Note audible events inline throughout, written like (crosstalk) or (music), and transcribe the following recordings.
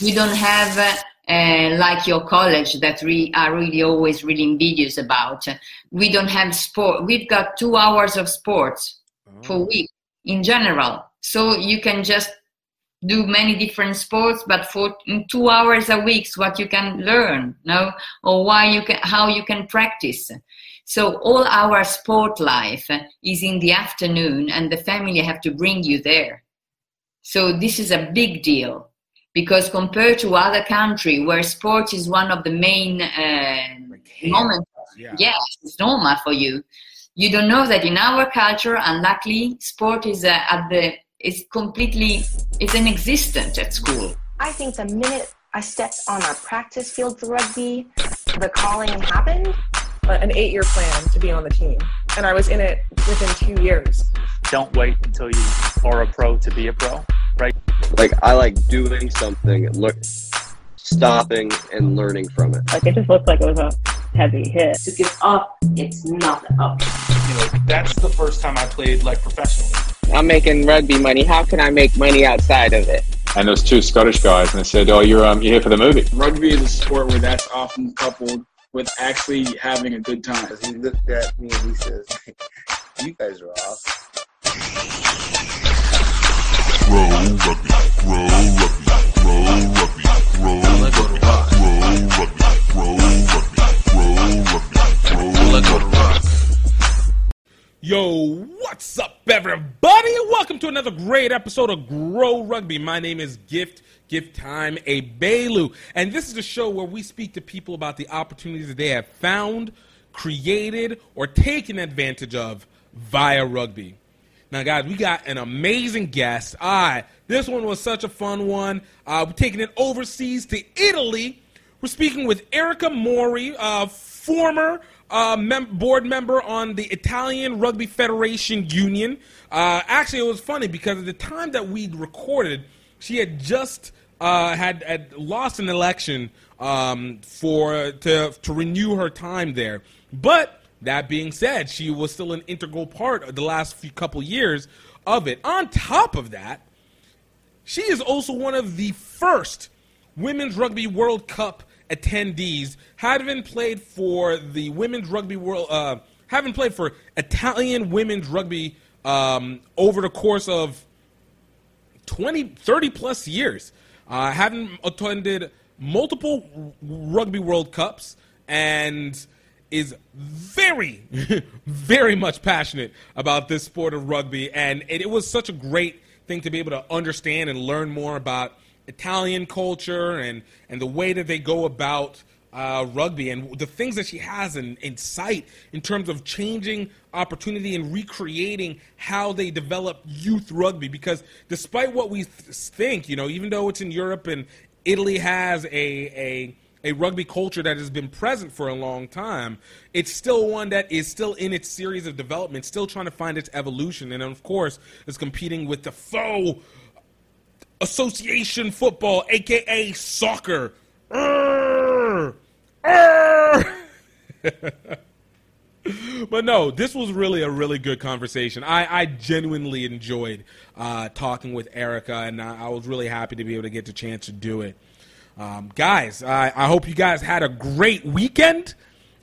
You don't have uh, like your college that we are really always really envious about. We don't have sport. We've got two hours of sports oh. per week in general. So you can just do many different sports, but for in two hours a week, what you can learn, no, or why you can, how you can practice. So all our sport life is in the afternoon, and the family have to bring you there. So this is a big deal because compared to other country where sport is one of the main uh, like moments, yeah. yes, it's normal for you. You don't know that in our culture, and luckily, sport is uh, at the is completely it's inexistent at school. I think the minute I stepped on a practice field for rugby, the calling happened. An eight-year plan to be on the team, and I was in it within two years. Don't wait until you are a pro to be a pro, right? Like I like doing something, look, stopping and learning from it. Like it just looked like it was a heavy hit. To give up, it's not up. You know, that's the first time I played like professionally. I'm making rugby money. How can I make money outside of it? And there's two Scottish guys, and they said, "Oh, you're um, you're here for the movie." Rugby is a sport where that's often coupled with actually having a good time. He looked at me and he says, "You guys are off." Yo, what's up, everybody? Welcome to another great episode of Greaux Rugby. My name is Gift, Gift Time Ebelu, and this is the show where we speak to people about the opportunities that they have found, created, or taken advantage of via rugby. Now, guys, we got an amazing guest. All right, this one was such a fun one. Uh, we're taking it overseas to Italy. We're speaking with Erika Morri, uh, former uh, mem- board member on the Italian Rugby Federation Union. Uh, actually, it was funny because at the time that we recorded, she had just uh, had, had lost an election um, for to to renew her time there. But that being said, she was still an integral part of the last few couple years of it. On top of that, she is also one of the first Women's Rugby World Cup attendees having played for the women's rugby world, uh, having played for Italian women's rugby um, over the course of 20, 30 plus years, uh, having attended multiple rugby World Cups and is very, (laughs) very much passionate about this sport of rugby. And it, it was such a great thing to be able to understand and learn more about Italian culture and, and the way that they go about uh, rugby and the things that she has in, in sight in terms of changing opportunity and recreating how they develop youth rugby. Because despite what we th- think, you know, even though it's in Europe and Italy has a, a a rugby culture that has been present for a long time, it's still one that is still in its series of development, still trying to find its evolution, and of course is competing with the foe association football, aka soccer. Urgh! (laughs) Urgh! but no, this was really a really good conversation. I, I genuinely enjoyed uh, talking with Erika, and I, I, was really happy to be able to get the chance to do it. Um, guys, I, I hope you guys had a great weekend.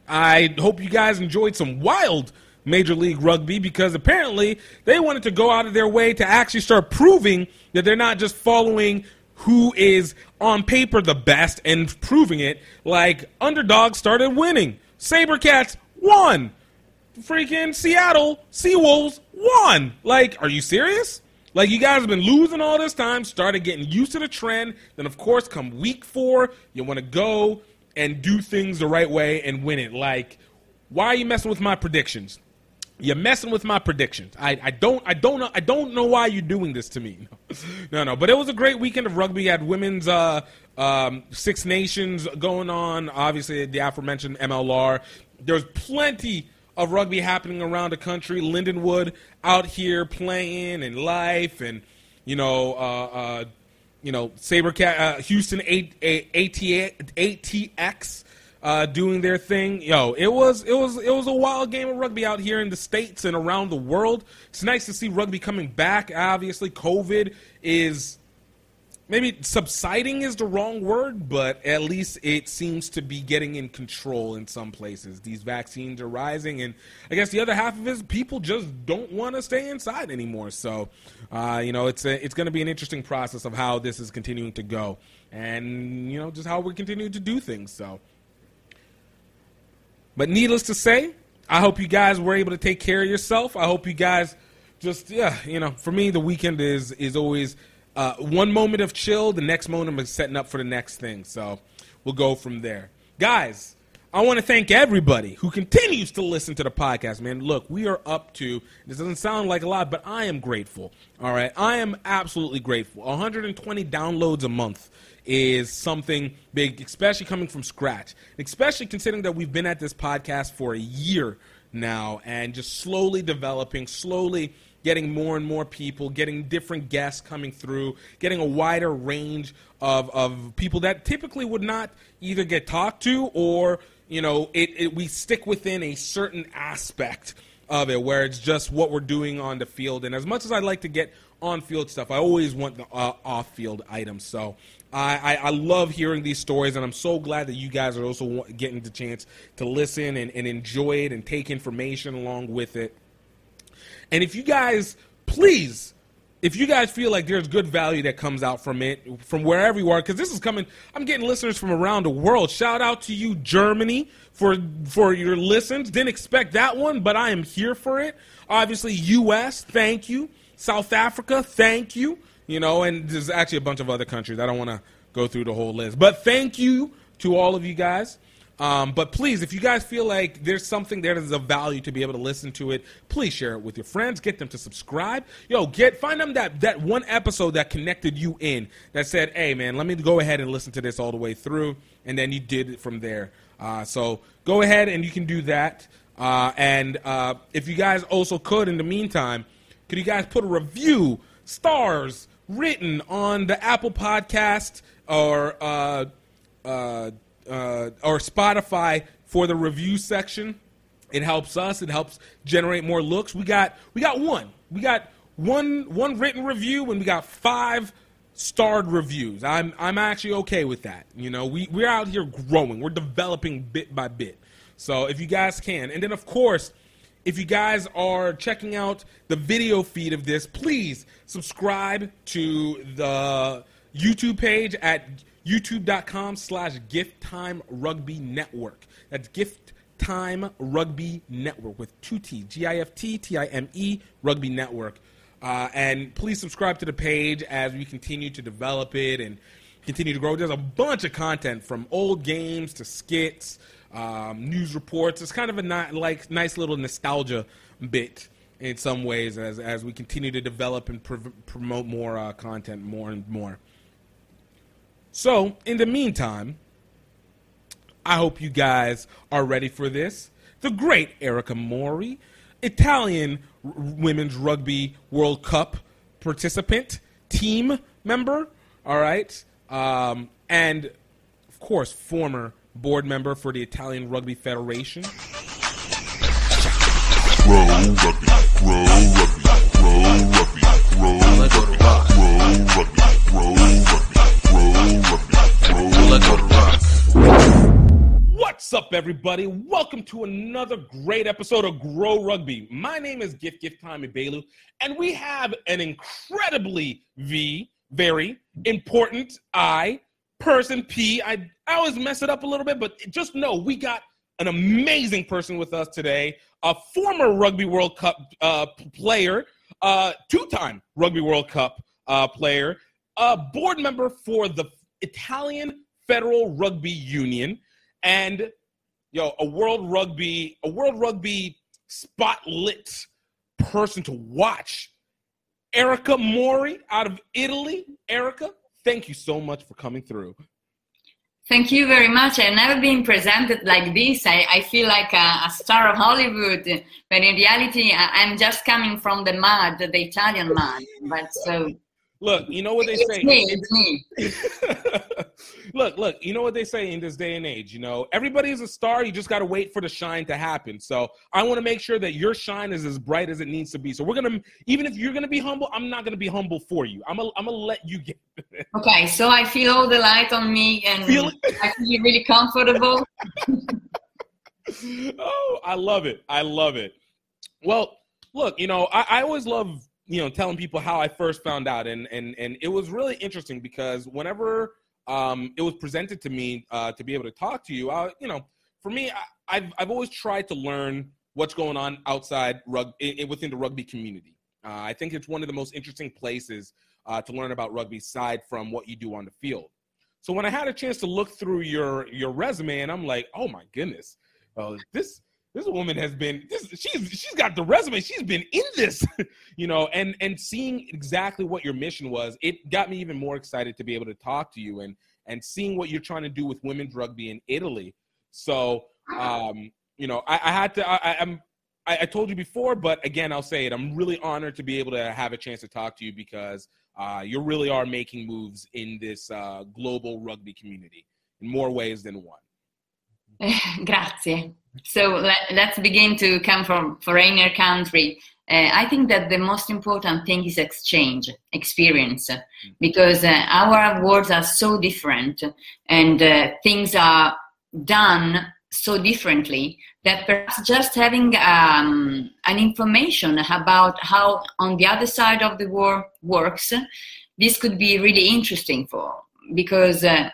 I hope you guys enjoyed some wild Major League Rugby because apparently they wanted to go out of their way to actually start proving that they're not just following who is on paper the best and proving it. Like underdogs started winning. Sabercats won. Freaking Seattle Seawolves won. Like, are you serious? Like you guys have been losing all this time, started getting used to the trend. Then of course, come week four, you want to go and do things the right way and win it. Like, why are you messing with my predictions? You're messing with my predictions. I, I don't I don't know I don't know why you're doing this to me. (laughs) No, no. But it was a great weekend of rugby. You had women's uh, um, Six Nations going on. Obviously, the aforementioned MLR. There's plenty of rugby happening around the country. Lindenwood out here playing and life, and you know, uh, uh, you know, Sabercat, uh, Houston ATX uh, doing their thing. Yo, it was it was it was a wild game of rugby out here in the states and around the world. It's nice to see rugby coming back. Obviously, COVID is maybe subsiding is the wrong word, but at least it seems to be getting in control in some places. These vaccines are rising, and I guess the other half of it is people just don't want to stay inside anymore. So, uh, you know, it's a, it's going to be an interesting process of how this is continuing to go, and you know, just how we continue to do things. So, but needless to say, I hope you guys were able to take care of yourself. I hope you guys just yeah, you know, for me the weekend is is always uh, one moment of chill, the next moment of setting up for the next thing. So we'll go from there. Guys, I want to thank everybody who continues to listen to the podcast, man. Look, we are up to, this doesn't sound like a lot, but I am grateful. All right. I am absolutely grateful. 120 downloads a month is something big, especially coming from scratch, especially considering that we've been at this podcast for a year now and just slowly developing, slowly getting more and more people, getting different guests coming through, getting a wider range of, of people that typically would not either get talked to or, you know, it, it, we stick within a certain aspect of it where it's just what we're doing on the field. And as much as I like to get on field stuff, I always want the uh, off field items. So I, I, I, love hearing these stories, and I'm so glad that you guys are also getting the chance to listen and, and enjoy it and take information along with it. And if you guys, please, if you guys feel like there's good value that comes out from it, from wherever you are, because this is coming, I'm getting listeners from around the world. Shout out to you, Germany, for for your listens. Didn't expect that one, but I am here for it. Obviously, U.S. Thank you. South Africa, thank you. You know, and there's actually a bunch of other countries. I don't want to go through the whole list, but thank you to all of you guys. Um, but please, if you guys feel like there's something there that's of value to be able to listen to it, please share it with your friends. Get them to subscribe. Yo, get find them that that one episode that connected you in that said, "Hey, man, let me go ahead and listen to this all the way through," and then you did it from there. Uh, so go ahead and you can do that. Uh, and uh, if you guys also could, in the meantime, could you guys put a review, stars written on the Apple Podcast or uh, or Spotify for the review section. It helps us. It helps generate more looks. We got we got one. We got one one written review and we got five starred reviews. I'm I'm actually okay with that. You know, we we're out here growing. We're developing bit by bit. So if you guys can, and then of course, if you guys are checking out the video feed of this, please subscribe to the YouTube page at youtube.com slash gift time rugby network. That's gift time rugby network with two t g-i-f-t t-i-m-e rugby network. Uh, and please subscribe to the page as we continue to develop it and continue to grow. There's a bunch of content from old games to skits um, news reports. It's kind of a ni- like nice little nostalgia bit in some ways as, as we continue to develop and pr- promote more uh, content more and more so, in the meantime, I hope you guys are ready for this. The great Erika Morri, Italian Women's Rugby World Cup participant, team member, all right, um, and of course, former board member for the Italian Rugby Federation. Rugby, rugby, rugby, rugby, rugby. What's up, everybody? Welcome to another great episode of Greaux Rugby. My name is Gift Gift Time Belu, and we have an incredibly V, very important I, person P. I, I always mess it up a little bit, but just know we got an amazing person with us today, a former Rugby World Cup uh, player, uh, two time Rugby World Cup uh, player, a board member for the Italian Federal Rugby Union, and yo, a World Rugby, a World Rugby spotlit person to watch. Erika Morri out of Italy. Erika, thank you so much for coming through. Thank you very much. I've never been presented like this. I, I feel like a, a, star of Hollywood, but in reality, I, am just coming from the mud, the Italian mud. But so Look, you know what they it's say. Me, it's me. (laughs) look, look, you know what they say in this day and age, you know, everybody is a star, you just got to wait for the shine to happen. So, I want to make sure that your shine is as bright as it needs to be. So, we're going to even if you're going to be humble, I'm not going to be humble for you. I'm going I'm to let you get (laughs) Okay, so I feel all the light on me and Feel I feel really comfortable. (laughs) oh, I love it. I love it. Well, look, you know, I, I always love you know telling people how I first found out, and and and it was really interesting because whenever um, it was presented to me uh, to be able to talk to you, I, you know, for me, I, I've I've always tried to learn what's going on outside rugby within the rugby community. Uh, I think it's one of the most interesting places uh, to learn about rugby, aside from what you do on the field. So when I had a chance to look through your your resume, and I'm like, oh my goodness, uh, this this woman has been this, she's she's got the resume. She's been in this (laughs) you know and and seeing exactly what your mission was it got me even more excited to be able to talk to you and and seeing what you're trying to do with women's rugby in italy. So um you know i, I had to I, i'm I, I told you before but again i'll say it. I'm really honored to be able to have a chance to talk to you because uh, you really are making moves in this uh, global rugby community in more ways than one (laughs) Grazie. So let, us begin to come from foreigner country. Uh, I think that the most important thing is exchange, experience, because uh, our worlds are so different and uh, things are done so differently that perhaps just having um, an information about how on the other side of the world works, this could be really interesting for because uh,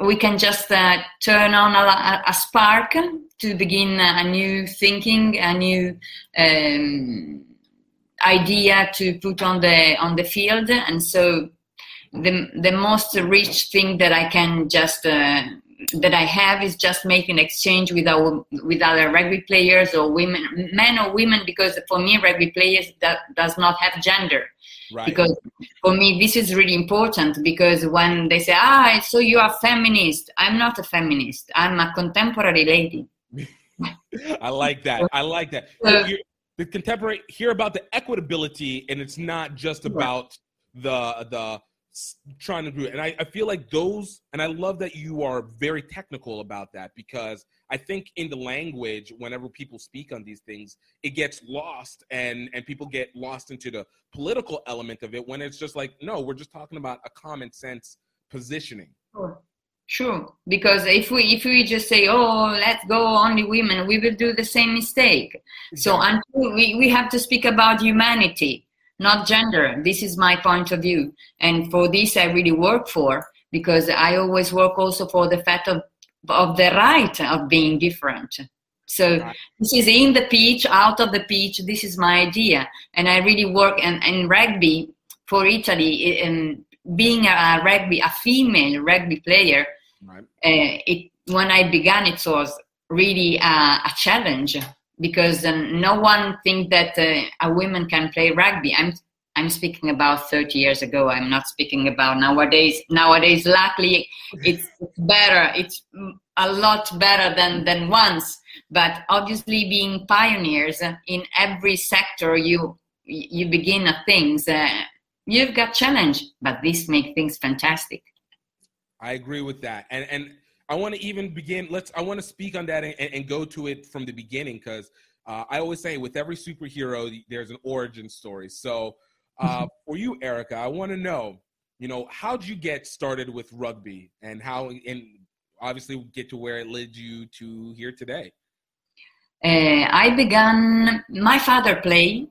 we can just uh, turn on a, a, spark to begin a new thinking, a new um, idea to put on the on the field, and so the the most rich thing that I can just uh, that I have is just make an exchange with our with other rugby players or women, men or women, because for me rugby players that does not have gender Right. Because for me, this is really important because when they say, ah, so you are feminist, I'm not a feminist. I'm a contemporary lady. (laughs) I like that. I like that. So, the contemporary, hear about the equitability, and it's not just about the the trying to do it. And I, I feel like those, and I love that you are very technical about that because I think in the language, whenever people speak on these things, it gets lost and and people get lost into the political element of it when it's just like, no, we're just talking about a common sense positioning. Sure. Sure, because if we if we just say, "Oh, let's go only women," we will do the same mistake. Exactly. So until we, we have to speak about humanity, not gender. This is my point of view, and for this I really work for because I always work also for the fact of of the right of being different. So right. this is in the pitch, out of the pitch. This is my idea, and I really work in, in rugby for Italy. And being a, rugby, a female rugby player, right. uh, it when I began, it was really a, a challenge because um, no one think that uh, a woman can play rugby. I'm I'm speaking about 30 years ago. I'm not speaking about nowadays. Nowadays, luckily, it's better. It's a lot better than than once. But obviously, being pioneers in every sector, you you begin at things. Uh, you've got challenge, but this makes things fantastic. I agree with that, and and I want to even begin. Let's. I want to speak on that and, and go to it from the beginning because uh, I always say with every superhero, there's an origin story. So uh, for you, Erika, I want to know, you know, how'd you get started with rugby and how, and obviously get to where it led you to here today? Uh, I began, my father play,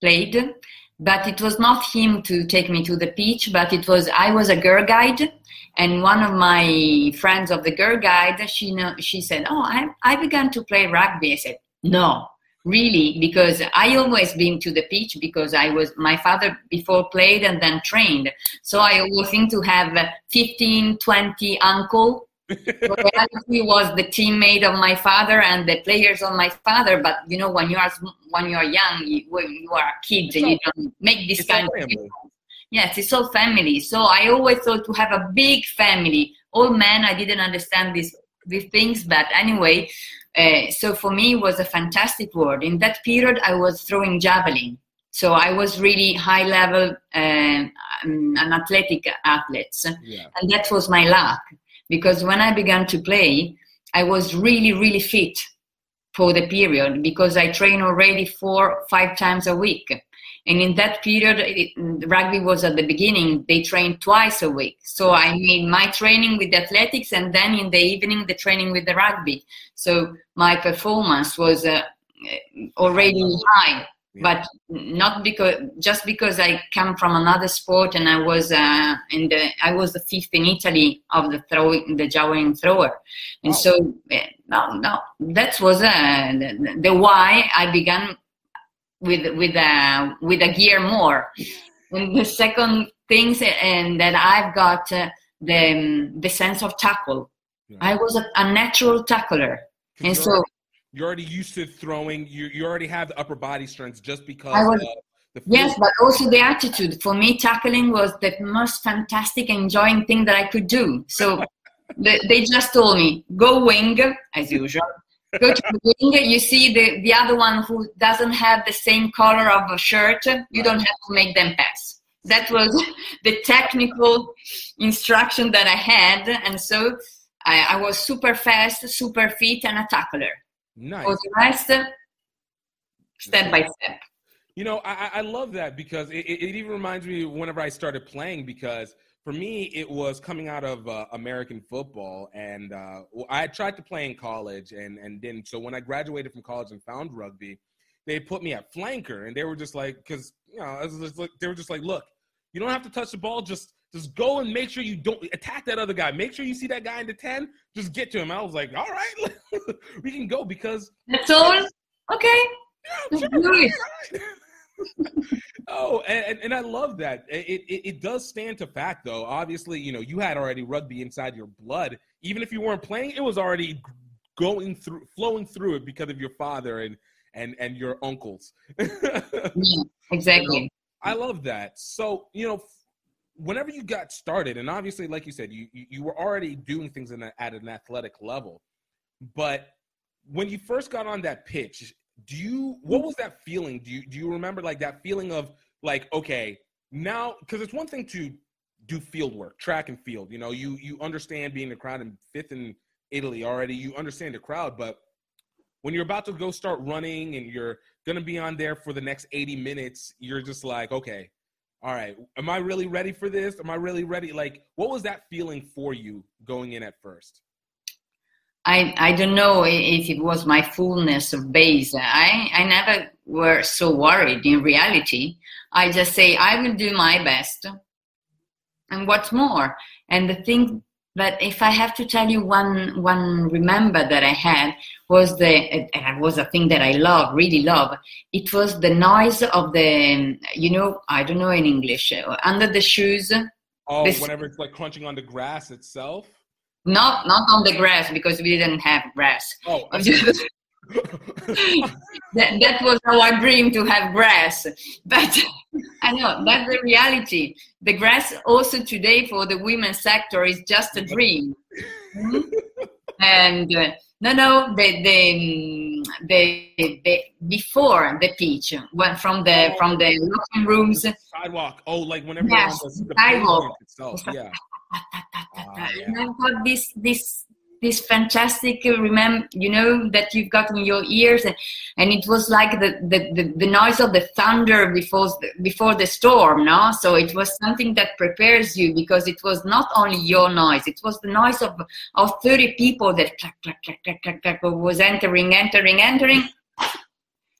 played, but it was not him to take me to the pitch, but it was, I was a girl guide. And one of my friends of the girl guide, she, know, she said, oh, I, I began to play rugby. I said, no, really because i always been to the pitch because i was my father before played and then trained. So i always think to have 15 20 uncle. (laughs) He was the teammate of my father and the players of my father. But you know when you are when you are young you, when you are a kid you don't make this kind of yes it's all family. So i always thought to have a big family. All men i didn't understand these these things but anyway uh, so for me, it was a fantastic word. In that period, I was throwing javelin. So I was really high level, um, an athletic athlete, Yeah. and that was my luck because when I began to play, I was really, really fit for the period because I train already four, five times a week. And in that period, it, rugby was at the beginning, they trained twice a week. So I made my training with the athletics and then in the evening, the training with the rugby. So my performance was uh, already high. But not because just because I come from another sport and I was uh, in the I was the fifth in Italy of the throwing the javelin thrower, and so no no that was uh, the, the why I began with with a with a gear more. And the second things and that I've got uh, the the sense of tackle. I was a, a natural tackler, and You're so already- you're already used to throwing. You you already have the upper body strength just because. I was- of the yes, but also the attitude. For me, tackling was the most fantastic, enjoying thing that I could do. So (laughs) they, they just told me go wing as usual. Go to the wing. You see the the other one who doesn't have the same color of a shirt. You don't have to make them pass. That was (laughs) the technical instruction that I had, and so I, I was super fast, super fit, and a tackler. Nice. For the rest, step by step. You know, I, I- love that because it, it even reminds me whenever I started playing because for me it was coming out of uh, American football and uh, I tried to play in college and and then so when I graduated from college and found rugby, they put me at flanker and they were just like because you know I was just like, they were just like look you don't have to touch the ball just just go and make sure you don't attack that other guy make sure you see that guy in the 10 just get to him I was like all right (laughs) we can go because That's all. Okay. Let's do it. Oh, and, and- I love that. It, it it does stand to fact, though. Obviously, you know, you had already rugby inside your blood. Even if you weren't playing, it was already going through, flowing through it because of your father and and and your uncles. (laughs) Yeah, exactly. I love that. So, you know, whenever you got started, and obviously, like you said, you you, you were already doing things in a, at an athletic level, but when you first got on that pitch, do you what was that feeling? Do you do you remember like that feeling of like okay now because it's one thing to do field work, track and field. You know, you you understand being the crowd in fifth in Italy already. You understand the crowd, but when you're about to go start running and you're gonna be on there for the next 80 minutes, you're just like, okay, all right, am I really ready for this? Am I really ready? Like, what was that feeling for you going in at first? I, I don't know if it was my fullness of base. I, I never were so worried in reality. I just say, I will do my best. And what's more? And the thing that if I have to tell you one, one remember that I had was the, it, it was a thing that I love, really love. It was the noise of the, you know, I don't know in English, uh, under the shoes. Oh, whenever it's like crunching on the grass itself. Not, not on the grass because we didn't have grass. Oh, (laughs) just- (laughs) that, that was our dream to have grass but (laughs) i know that's the reality the grass also today for the women's sector is just a dream Mhm. and uh, no no the, the the the before the pitch when from the from the locker rooms sidewalk. Oh, like whenever Yes, the, the sidewalk. itself. Yeah. Ah, and I've got this this this fantastic uh, remember you know that you've got in your ears and, and it was like the, the, the, the noise of the thunder before the, before the storm no? So it was something that prepares you because it was not only your noise it was the noise of of 30 people that clack clack clack clack clack, clack was entering entering entering.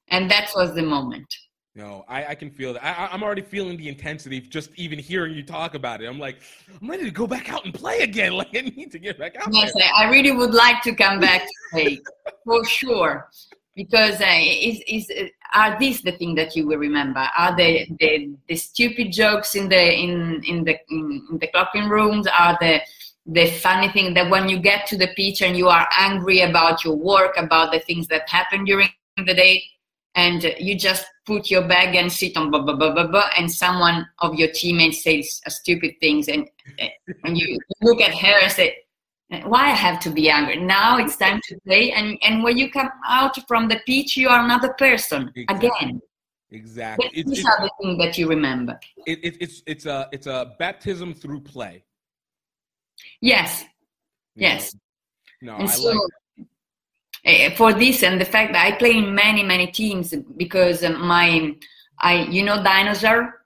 And that was the moment No, I, I can feel that. I, I'm already feeling the intensity of just even hearing you talk about it. I'm like, I'm ready to go back out and play again. (laughs) Like, I need to get back out Yes, there. I I really would like to come back to play (laughs) for sure, because uh, is is uh, are these the thing that you will remember? Are the the, the stupid jokes in the in in the in, in the clocking rooms? Are the the funny thing that when you get to the pitch and you are angry about your work, about the things that happen during the day, and you just put your bag and sit on blah blah blah blah blah, and someone of your teammates says uh, stupid things, and and you look at her and say, "Why I have to be angry? Now it's time to play." And and when you come out from the pitch, you are another person again. Exactly. But It's, These it's, are the things that you remember. it, it, it's it's a it's a baptism through play. Yes, yes. No, and I so like. Eh, for this and the fact that I play in many many teams because my I you know dinosaur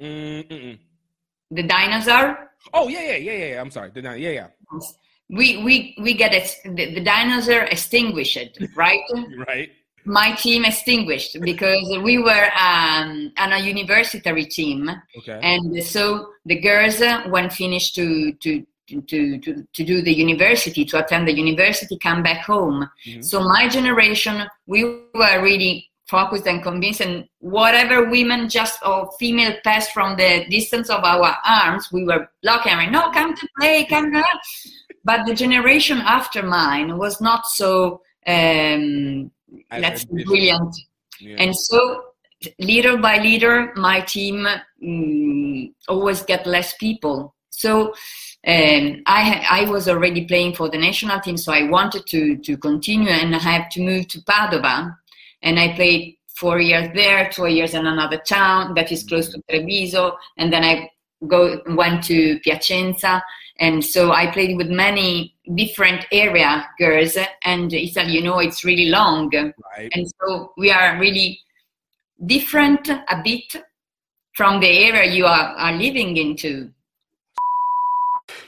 Mm-mm. the dinosaur Oh yeah, yeah, yeah, yeah. I'm sorry. Not, yeah, yeah. we we we get ex- the, the dinosaur extinguished right (laughs) Right. my team extinguished because we were um, on a university team Okay. and so the girls uh, when finished to to to, to, to do the university to attend the university come back home. Mhm. so my generation we were really focused and convinced and whatever women just or female passed from the distance of our arms we were blocking and no come to play come to but the generation after mine was not so um, let's say brilliant. Yeah. and so little by little my team mm, always get less people. So um, I, ha- I was already playing for the national team so i wanted to, to continue and i had to move to padova. And i played four years there two years in another town that is close to treviso and then i go went to piacenza. And so i played with many different area girls and italy you know it's really long. Right. and so we are really different a bit from the area you are, are living into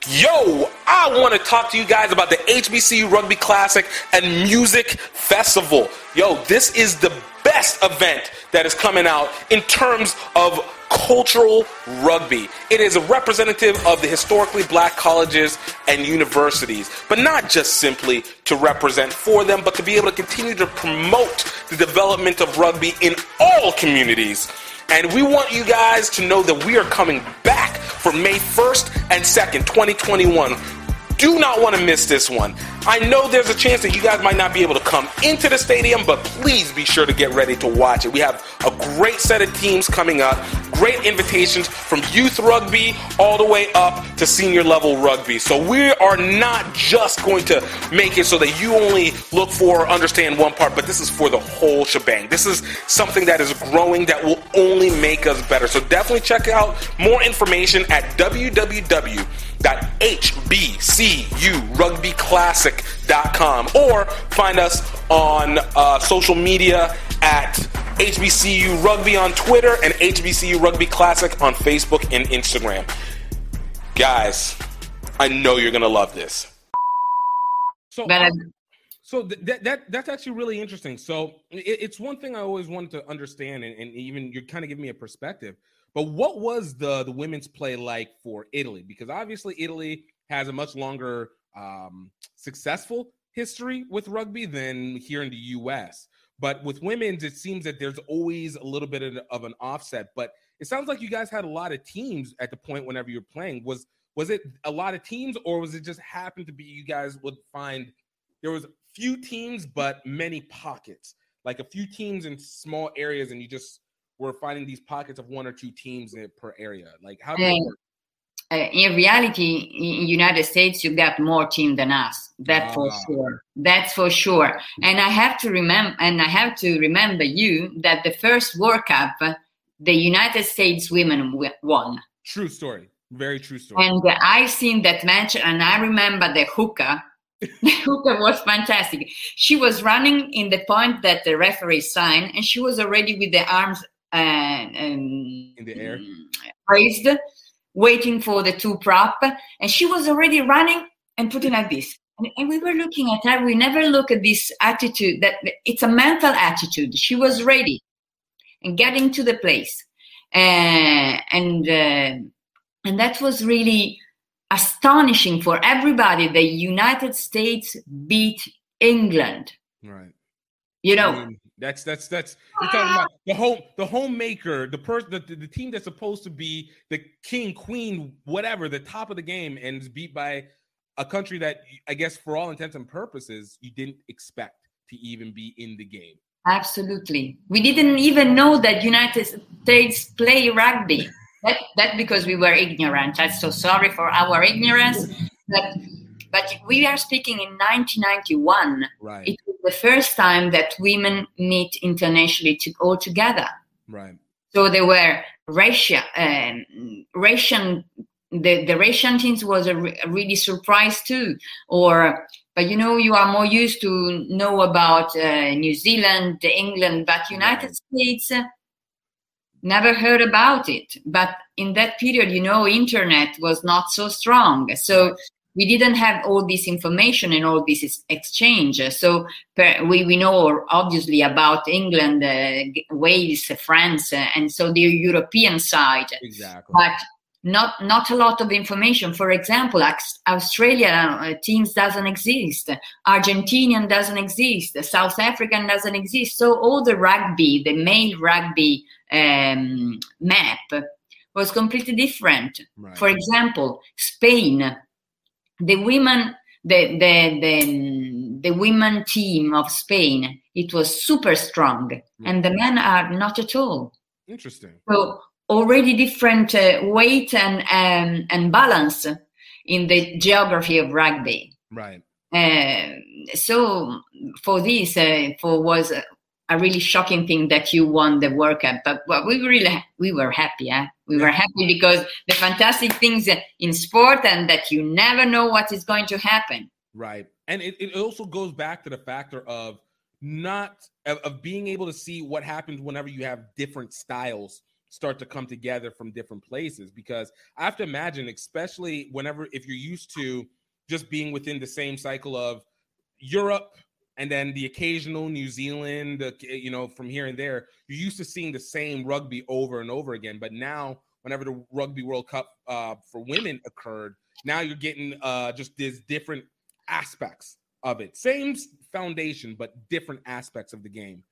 Yo, I want to talk to you guys about the HBCU Rugby Classic and Music Festival. Yo, this is the best event that is coming out in terms of cultural rugby. It is a representative of the historically black colleges and universities, but not just simply to represent for them, but to be able to continue to promote the development of rugby in all communities. And we want you guys to know that we are coming back for May 1st and 2nd, 2021. Do not want to miss this one. I know there's a chance that you guys might not be able to come into the stadium, but please be sure to get ready to watch it. We have a great set of teams coming up, great invitations from youth rugby all the way up to senior level rugby. So we are not just going to make it so that you only look for or understand one part, but this is for the whole shebang. This is something that is growing that will only make us better. So definitely check out more information at www.hbcurugbyclassic.com or find us on uh, social media at HBCU Rugby on Twitter and HBCU Rugby Classic on Facebook and Instagram. Guys, I know you're going to love this. So, But, uh, so th- that that that's actually really interesting. So it, it's one thing I always wanted to understand, and, and even you're kind of giving me a perspective. But what was the the women's play like for Italy? Because obviously Italy has a much longer um, successful history with rugby than here in the U.S. But with women's, it seems that there's always a little bit of, an offset. But it sounds like you guys had a lot of teams at the point whenever you're playing. Was was it a lot of teams, or was it just happened to be you guys would find there was few teams but many pockets, like a few teams in small areas, and you just were finding these pockets of one or two teams in- per area. Like how it Uh, in reality, in United States, you got more team than us. That for Ah. sure. That's for sure. And I have to remember, and I have to remember you that the first World Cup, the United States women won. True story. Very true story. And uh, I seen that match, and I remember the hooker. (laughs) the hooker was fantastic. She was running in the point that the referee signed, and she was already with the arms uh, um, in the air. raised, waiting for the two prop, and she was already running and putting like this. And, and we were looking at her. We never look at this attitude. That it's a mental attitude. She was ready and getting to the place, uh, and uh, and that was really astonishing for everybody. The United States beat England. Right. You know, I mean, that's that's that's you're talking ah. about the home the homemaker, the person the, the, the team that's supposed to be the king, queen, whatever, the top of the game, and is beat by a country that I guess for all intents and purposes you didn't expect to even be in the game. Absolutely. We didn't even know that United States play rugby. That that because we were ignorant. I'm so sorry for our ignorance. But but we are speaking in 1991. Right. It was the first time that women meet internationally to all together. Right. So there were Russian, um, Russian, the, the Russian teams was a, re- a really surprise too. Or, but you know, you are more used to know about uh, New Zealand, England, but United States, uh, never heard about it. But in that period, you know, internet was not so strong. So we didn't have all this information and all this exchange. So per, we, we know obviously about England, uh, Wales, France, uh, and so the European side. Exactly. But not not a lot of information. For example, Aus- Australia uh, teams doesn't exist. Argentinian doesn't exist. South African doesn't exist. So all the rugby, the male rugby um, map was completely different. Right. For example, Spain, the women, the the the the women team of Spain, it was super strong, and the men are not at all. Interesting. So already different uh, weight and um, and balance in the geography of rugby. Right. Uh, so for this, uh, for was a, a really shocking thing that you won the World Cup. But, but we really we were happy. Huh? We were happy because the fantastic things in sport and that you never know what is going to happen. Right. And it, it also goes back to the factor of not of, of being able to see what happens whenever you have different styles start to come together from different places because I have to imagine, especially whenever if you're used to just being within the same cycle of Europe and then the occasional New Zealand, uh, you know, from here and there, you're used to seeing the same rugby over and over again. But now, whenever the Rugby World Cup uh, for women occurred, now you're getting uh, just these different aspects of it. Same foundation, but different aspects of the game.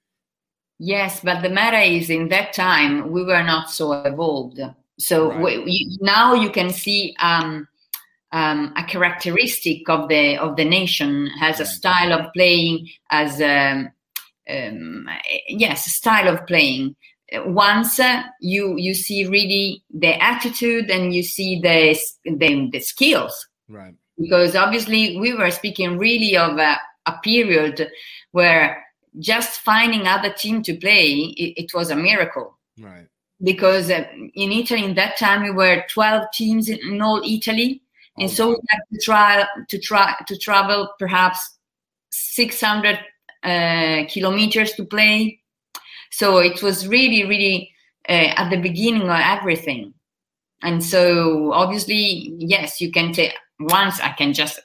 Yes, but the matter is, in that time, we were not so evolved. So Right. we, we, now you can see um, um, a characteristic of the of the nation has a style of playing, as um, um, yes, a style of playing. Once uh, you you see really the attitude and you see the the, the skills Right. because obviously we were speaking really of a, a period where just finding other team to play it, it was a miracle Right. because uh, in italy in that time we were 12 teams in all italy and Oh, so we had to try to try to travel perhaps 600 uh, kilometers to play. So it was really really uh, at the beginning of everything. And so obviously yes you can take once i can just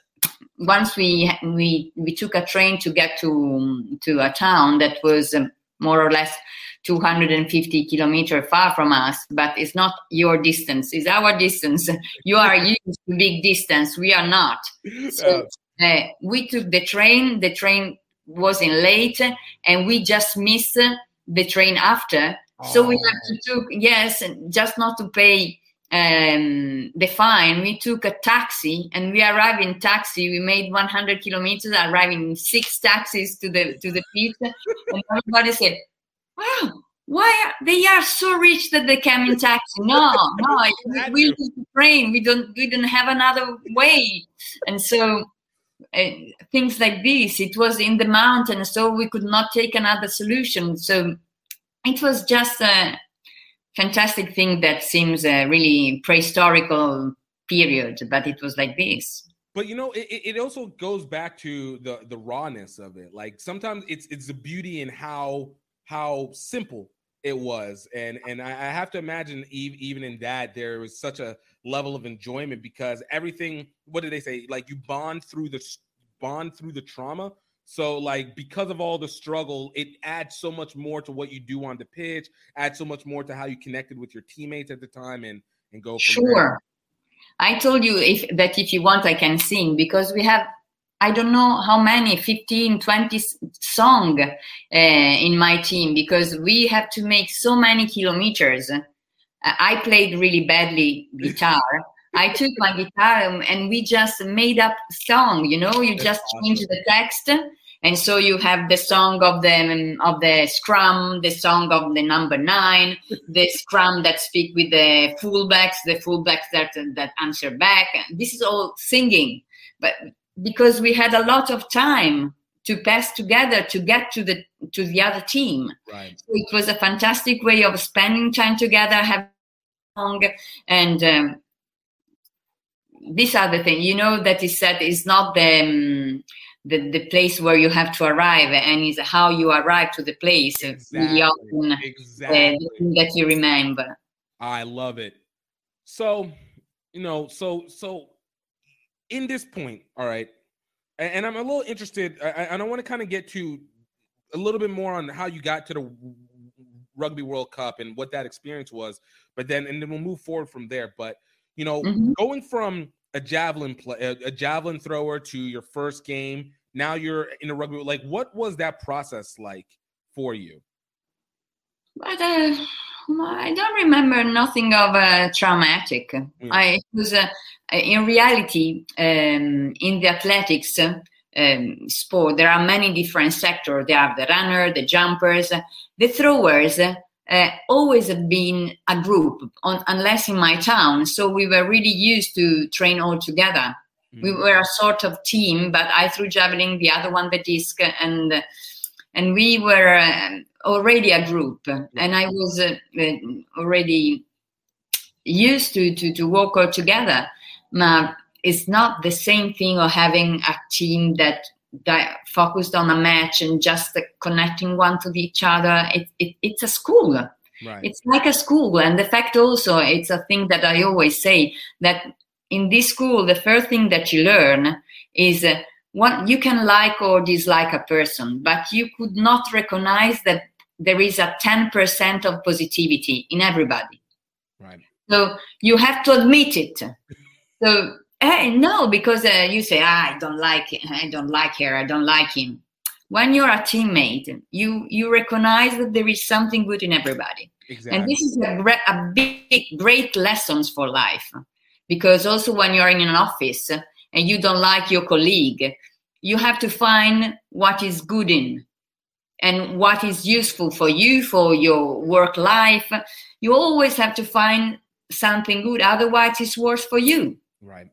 once we we we took a train to get to to a town that was um, more or less 250 kilometer far from us but it's not your distance. It's our distance. You are (laughs) used to big distance. We are not. So uh, we took the train. The train was in late and we just missed the train after. So we have to took yes just not to pay um, the fine we took a taxi and we arrived in taxi. We made 100 kilometers arriving in six taxis to the to the pit. And everybody said wow. Why are, they are so rich that they come in taxi. No no (laughs) it- we train. We don't we didn't have another way. And so uh, things like this it was in the mountain so we could not take another solution. So it was just a fantastic thing that seems a really prehistorical period but it was like this. But you know, it, it it also goes back to the the rawness of it. Like sometimes it's it's the beauty in how how simple it was, and and I, have to imagine even in that there was such a level of enjoyment because everything. What did they say? Like you bond through the bond through the trauma. So like because of all the struggle, it adds so much more to what you do on the pitch. Adds so much more to how you connected with your teammates at the time, and and go from there. Sure. I told you if that if you want I can sing because we have I don't know how many 15 20 s- song uh, in my team because we have to make so many kilometers. Uh, I played really badly guitar. I took my guitar and- we just made up song, you know, you just change the text and so you have the song of the of the scrum, the song of the number nine, the scrum that speak with the fullbacks, the fullbacks that that answer back. This is all singing, but because we had a lot of time to pass together to get to the to the other team. Right. So it was a fantastic way of spending time together, having long and. Um, these are the things you know that is said is not the, um, the the place where you have to arrive and is how you arrive to the place really often uh, Exactly. thing that you remember I love it. So, you know, so so in this point, all right, and, I'm a little interested, I- I- and I want to kind of get to a little bit more on how you got to the Rugby World Cup and what that experience was. But then, and then we'll move forward from there. But you know, Mhm. going from a javelin play, a, a javelin thrower to your first game, now you're in a rugby. Like, what was that process like for you? uh, i don't remember nothing of uh, traumatic. I was uh, in reality um, in the athletics um, sport there are many different sectors. There are the runner the jumpers. The throwers uh, always have been a group on, unless in my town. So we were really used to train all together. We were a sort of team but i threw javelin the other one the disc and and we were uh, already a group. And i was uh, uh, already used to to to work all together. But it's not the same thing of having a team that that focused on a match and just connecting one to each other. It, it, it's a school. Right. it's like a school. And the fact also it's a thing that i always say that in this school the first thing that you learn is uh, what you can like or dislike a person but you could not recognize that there is a 10% of positivity in everybody Right. so you have to admit it so eh, no because uh, you say ah, i don't like it. i don't like her i don't like him when you're a teammate you you recognize that there is something good in everybody Exactly. and this is a, a big great lessons for life because also when you're in an office and you don't like your colleague you have to find what is good in and what is useful for you for your work life you always have to find something good otherwise it's worse for you Right.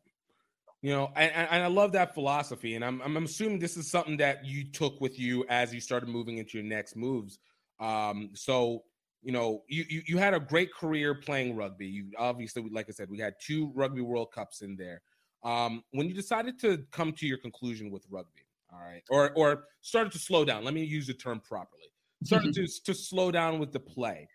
You know, and, and I love that philosophy, and I'm I'm assuming this is something that you took with you as you started moving into your next moves. Um, so you know, you you, you had a great career playing rugby. You obviously, like I said, we had two Rugby World Cups in there. Um, when you decided to come to your conclusion with rugby, all right, or or started to slow down. Let me use the term properly. Started to to slow down with the play.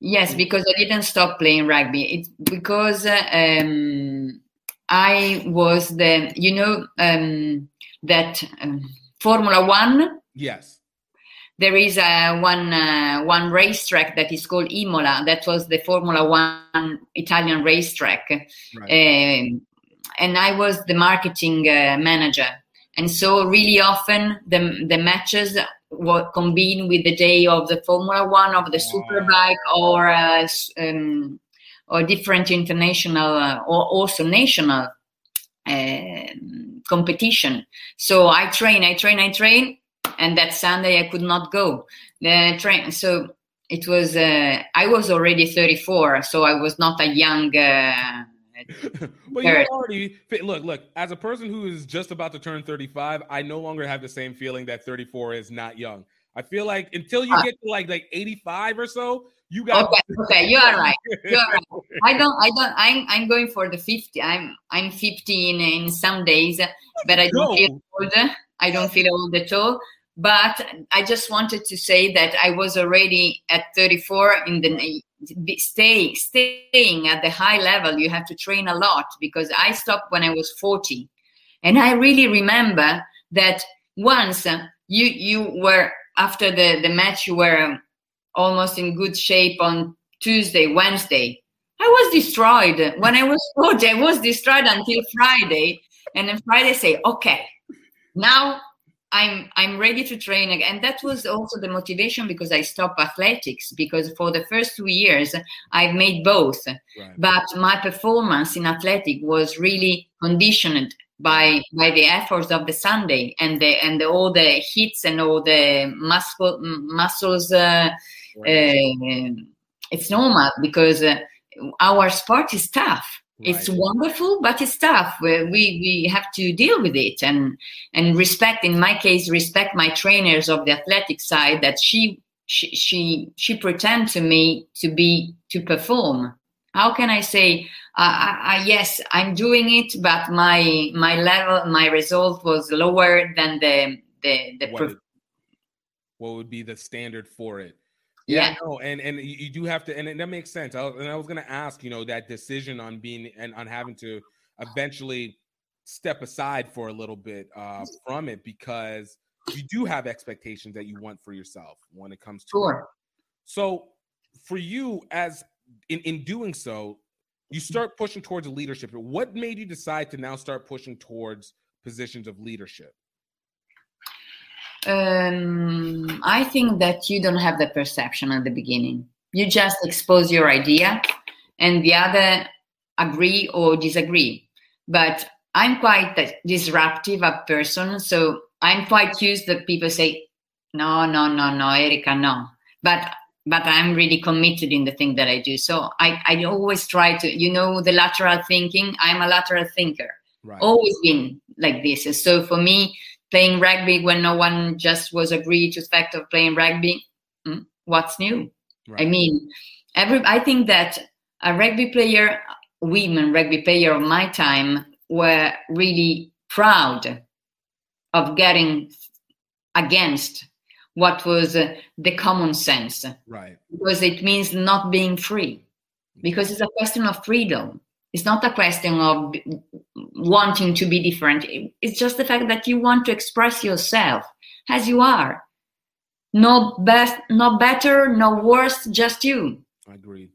Yes, because I didn't stop playing rugby. It's because um, I was the, you know, um, that um, Formula One. Yes. There is a one uh, one racetrack that is called Imola. That was the Formula One Italian racetrack, um, and I was the marketing uh, manager. And so, really often, the the matches were combined with the day of the Formula One, of the Superbike, or uh, um, or different international uh, or also national um competition. So I train, I train, I train, and that Sunday I could not go. The train, so it was. Uh, I was already 34, so I was not a young. Uh, (laughs) But you're already look, look. As a person who is just about to turn 35, I no longer have the same feeling that 34 is not young. I feel like until you Ah. get to like like 85 or so, you got okay, okay, you are right. You are right. (laughs) I don't, I don't, I'm, I'm going for the 50. I'm, I'm 50 in, in some days, but I don't feel old. I don't feel old at all. But I just wanted to say that I was already at 34 in the stay, staying at the high level. You have to train a lot because I stopped when I was 40, and I really remember that once uh, you you were after the the match you were almost in good shape on Tuesday, Wednesday. I was destroyed. When I was 40, I was destroyed until Friday. And then Friday say, okay, now I'm I'm ready to train again. And that was also the motivation because I stopped athletics because for the first two years I've made both. But my performance in athletic was really conditioned by by the efforts of the Sunday and the and the, all the hits and all the muscle muscles. Uh, uh, it's normal because uh, our sport is tough. It's wonderful, but it's tough. We, we we have to deal with it and and respect. In my case, respect my trainers of the athletic side that she she she, she pretend to me to be to perform. How can I say? Uh, I, yes, I'm doing it, but my my level, my result was lower than the the the. What, what would be the standard for it? Yeah. no, and and you do have to, and that makes sense. I, and I was going to ask, you know, that decision on being and on having to eventually step aside for a little bit uh, from it because you do have expectations that you want for yourself when it comes to. Sure. So, for you, as in in doing so, you start pushing towards a leadership. What made you decide to now start pushing towards positions of leadership? Um, I think that you don't have the perception at the beginning. You just expose your idea, and the other agree or disagree. But I'm quite a disruptive a person, so I'm quite used that people say, "No, no, no, no, Erika, no." But but I'm really committed in the thing that I do. So I I always try to, you know, the lateral thinking. I'm a lateral thinker. Right. Always been like this. So for me, playing rugby when no one just was agreed to the fact of playing rugby? Mm, what's new? I mean every i think that a rugby player women rugby player of my time were really proud of getting against what was uh, the common sense. Right. because it means not being free. Because it's a question of freedom it's not a question of wanting to be different. It's just the fact that you want to express yourself as you are. No best no better no worse just you. I agree.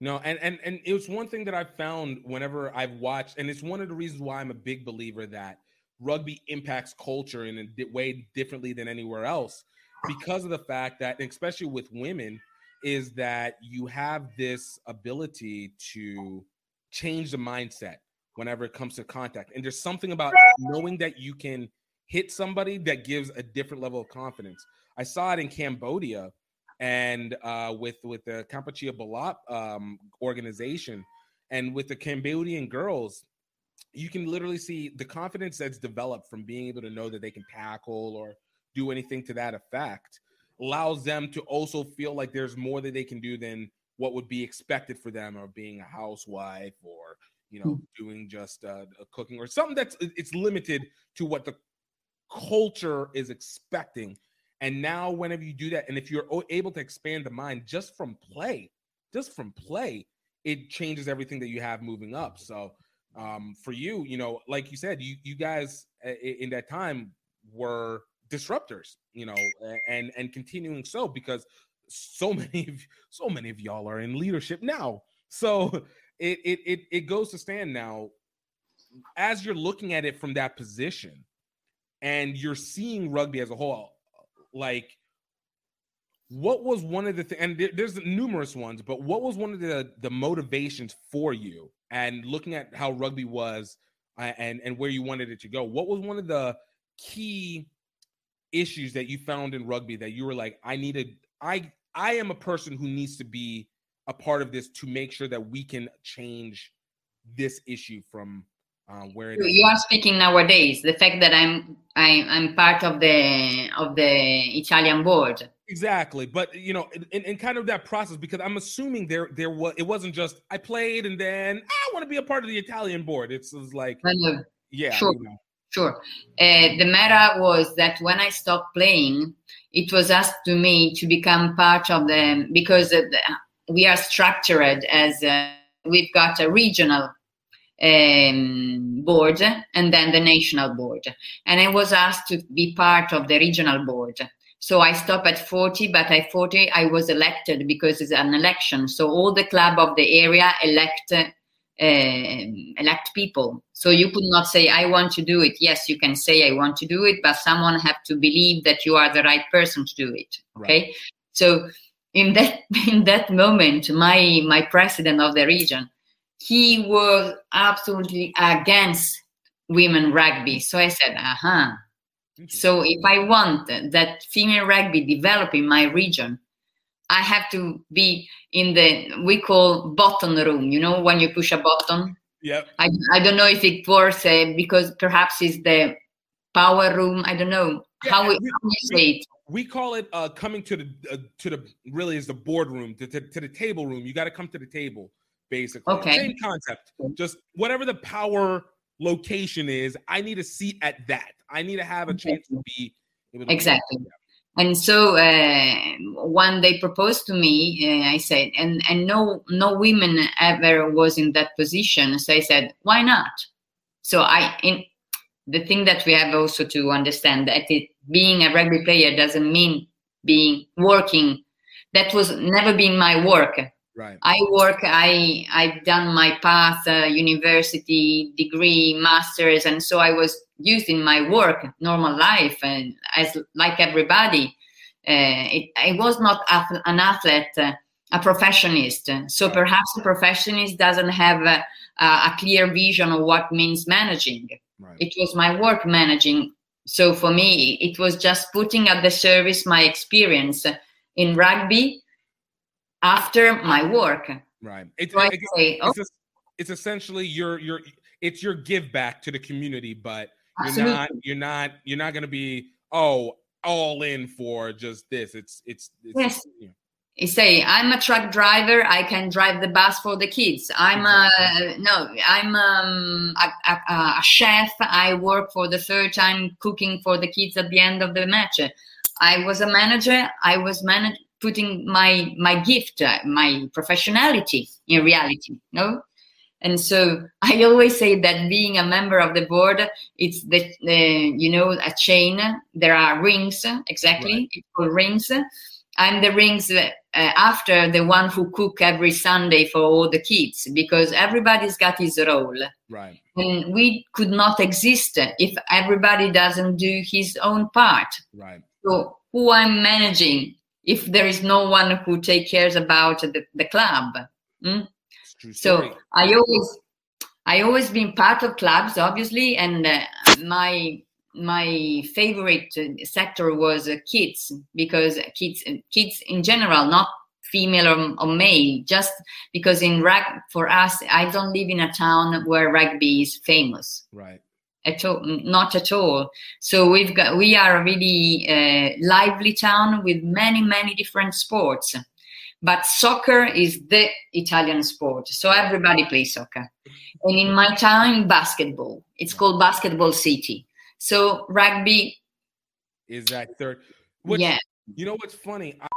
No, and and and it was one thing that I found whenever I've watched, and it's one of the reasons why I'm a big believer that rugby impacts culture in a way differently than anywhere else, because of the fact that, especially with women, is that you have this ability to change the mindset whenever it comes to contact, and there's something about knowing that you can hit somebody that gives a different level of confidence. I saw it in Cambodia and uh, with with the Kampuchea Balopp um, organization and with the Cambodian girls, you can literally see the confidence that's developed from being able to know that they can tackle or do anything to that effect allows them to also feel like there's more that they can do than what would be expected for them or being a housewife or you know doing just uh, cooking or something that's it's limited to what the culture is expecting and now, whenever you do that, and if you're able to expand the mind just from play, just from play, it changes everything that you have moving up. So, um, for you, you know, like you said, you you guys uh, in that time were disruptors, you know, and and continuing so because so many of so many of y'all are in leadership now. So it it it, it goes to stand now as you're looking at it from that position and you're seeing rugby as a whole like what was one of the and there's numerous ones but what was one of the the motivations for you and looking at how rugby was uh, and and where you wanted it to go what was one of the key issues that you found in rugby that you were like i needed i i am a person who needs to be a part of this to make sure that we can change this issue from uh, where it you is you are speaking nowadays the fact that i'm I, i'm part of the of the italian board Exactly, but you know, in, in kind of that process, because I'm assuming there there was it wasn't just I played and then "Ah, I want to be a part of the Italian board. It's, it's like yeah, Sure. you know. Sure. Uh, the matter was that when I stopped playing, it was asked to me to become part of the because the- we are structured as uh, we've got a regional um, board and then the national board, and I was asked to be part of the regional board. So I stopped at 40, but at 40 I was elected because it's an election. So all the club of the area elect uh, elect people. So you could not say I want to do it. Yes, you can say I want to do it, but someone have to believe that you are the right person to do it. Okay. So in that (laughs) in that moment, my my president of the region, he was absolutely against women rugby. So I said, uh-huh. So if I want that female rugby develop in my region, I have to be in the we call button room. You know when you push a button, Yeah. I, I don't know if it works uh, because perhaps it's the power room. I don't know how, we, how you say it. We call it uh, coming to the uh, to the really is the boardroom to, to, to the table room. You got to come to the table, basically. Okay. Same concept. Just whatever the power location is, I need a seat at that. I need to have a chance to be able to Exactly. And so uh, when they proposed to me, uh, I said, and and no no women ever was in that position. So I said, why not? So I in the thing that we have also to understand that it, being a rugby player doesn't mean being working. That was never been my work. Right. I work. I I've done my path, uh, university degree, masters, and so I was used in my work, normal life, and as like everybody. Uh, it, I was not an athlete, uh, a professionist. So perhaps a professionist doesn't have a, a clear vision of what means managing. Right. It was my work managing. So for me, it was just putting at the service my experience in rugby after my work. Right. It's, So I it's, say, it's, es- it's essentially your your it's your give back to the community, but you're Absolutely. not you're not you're not gonna be oh all in for just this. It's it's, it's Yes. you know, say I'm a truck driver. I can drive the bus for the kids. I'm a no. I'm um, a, a, a chef. I work for the third time cooking for the kids at the end of the match. I was a manager. I was manage putting my my gift, uh, my professionality in reality. No, and so (laughs) I always say that being a member of the board, it's the, the you know a chain. There are rings exactly. It's called rings. I'm the rings uh, after the one who cook every Sunday for all the kids because everybody's got his role. right. And we could not exist if everybody doesn't do his own part. Right. So who I'm managing if there is no one who take cares about the, the club? mm? So. I always, I always been part of clubs, obviously, and uh, my my favorite uh, sector was uh, kids because kids, kids in general, not female or, or male, just because in rag for us, I don't live in a town where rugby is famous Right. At all not at all. So we've got we are a really uh, lively town with many many different sports. But soccer is the italian sport. So everybody plays soccer. And in my town basketball. It's called basketball city. So rugby Is that third? Which, yeah. You know what's funny? I-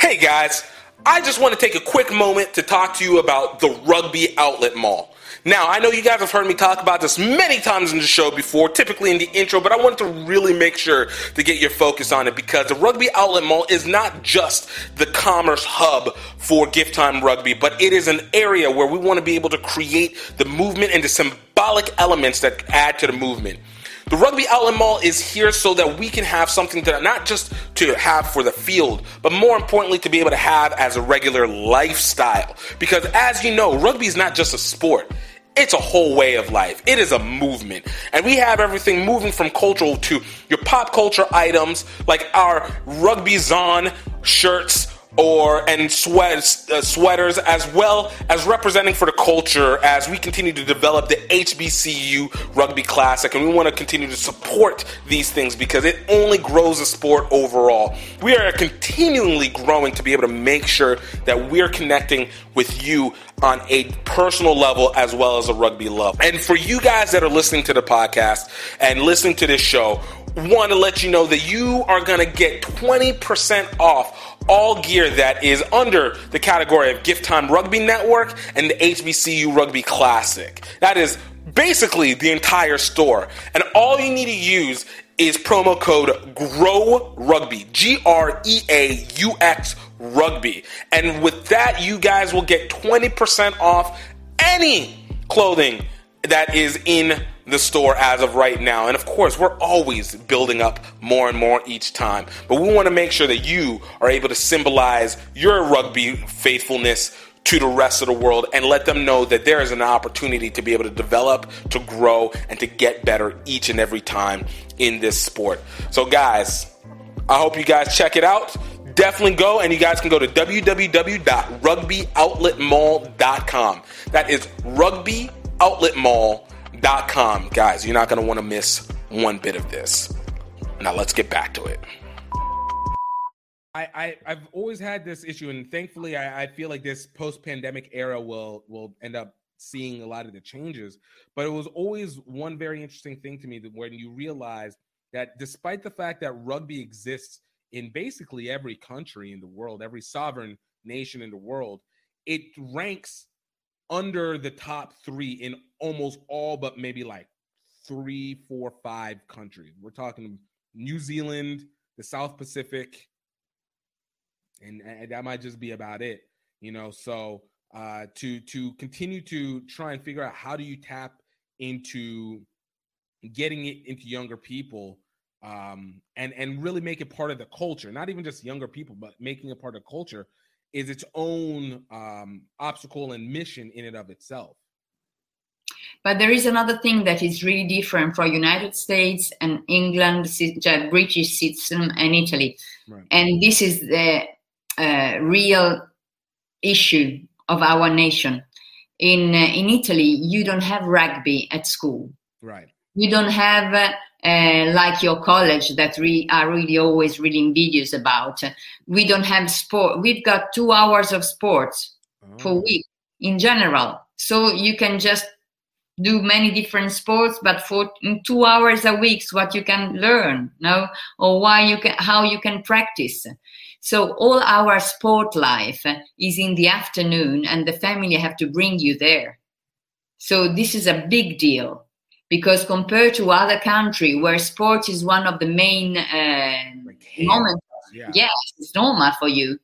Hey guys, I just want to take a quick moment to talk to you about the Rugby Outlet Mall. Now, I know you guys have heard me talk about this many times in the show before, typically in the intro, but I wanted to really make sure to get your focus on it because the Rugby Outlet Mall is not just the commerce hub for GiftTime Rugby, but it is an area where we want to be able to create the movement and the symbolic elements that add to the movement. The Rugby Outlet Mall is here so that we can have something to not just to have for the field, but more importantly to be able to have as a regular lifestyle. Because as you know, rugby is not just a sport. It's a whole way of life. It is a movement. And we have everything moving from cultural to your pop culture items like our Rugby Zon shirts or and sweats, uh, sweaters as well as representing for the culture as we continue to develop the HBCU Rugby Classic and we want to continue to support these things because it only grows the sport overall. We are continually growing to be able to make sure that we're connecting with you on a personal level as well as a rugby level. And for you guys that are listening to the podcast and listening to this show, want to let you know that you are going to get 20% off all gear that is under the category of GiftTime Rugby Network and the HBCU Rugby Classic. That is basically the entire store. And all you need to use is promo code Greaux Rugby, G R E A U X Rugby. And with that, you guys will get 20% off any clothing that is in the store as of right now. And of course, we're always building up more and more each time. But we want to make sure that you are able to symbolize your rugby faithfulness to the rest of the world and let them know that there is an opportunity to be able to develop, to grow, and to get better each and every time in this sport. So, guys, I hope you guys check it out. definitely go and you guys can go to www.rugbyoutletmall.com. That is rugbyoutletmall.com. Guys, you're not going to want to miss one bit of this. Now let's get back to it. I, I I've always had this issue, and thankfully, I, I feel like this post-pandemic era will will end up seeing a lot of the changes. But it was always one very interesting thing to me that when you realize that despite the fact that rugby exists in basically every country in the world, every sovereign nation in the world, it ranks under the top three in almost all but maybe like three, four, five countries. We're talking New Zealand, the South Pacific, and, and that might just be about it. You know, so uh, to to continue to try and figure out how do you tap into getting it into younger people um, and and really make it part of the culture, not even just younger people, but making it part of culture is its own um, obstacle and mission in and of itself. But there is another thing that is really different for United States and England, British system, and Italy, right. and this is the uh, real issue of our nation. In uh, in Italy, you don't have rugby at school. Right. You don't have uh, like your college that we are really always really envious about. We don't have sport. We've got two hours of sports oh. per week in general, so you can just do many different sports but for two hours a week what you can learn no or why you can how you can practice so all our sport life is in the afternoon and the family have to bring you there. So this is a big deal because compared to other country where sport is one of the main uh, like moments, yeah. yes, it's normal for you.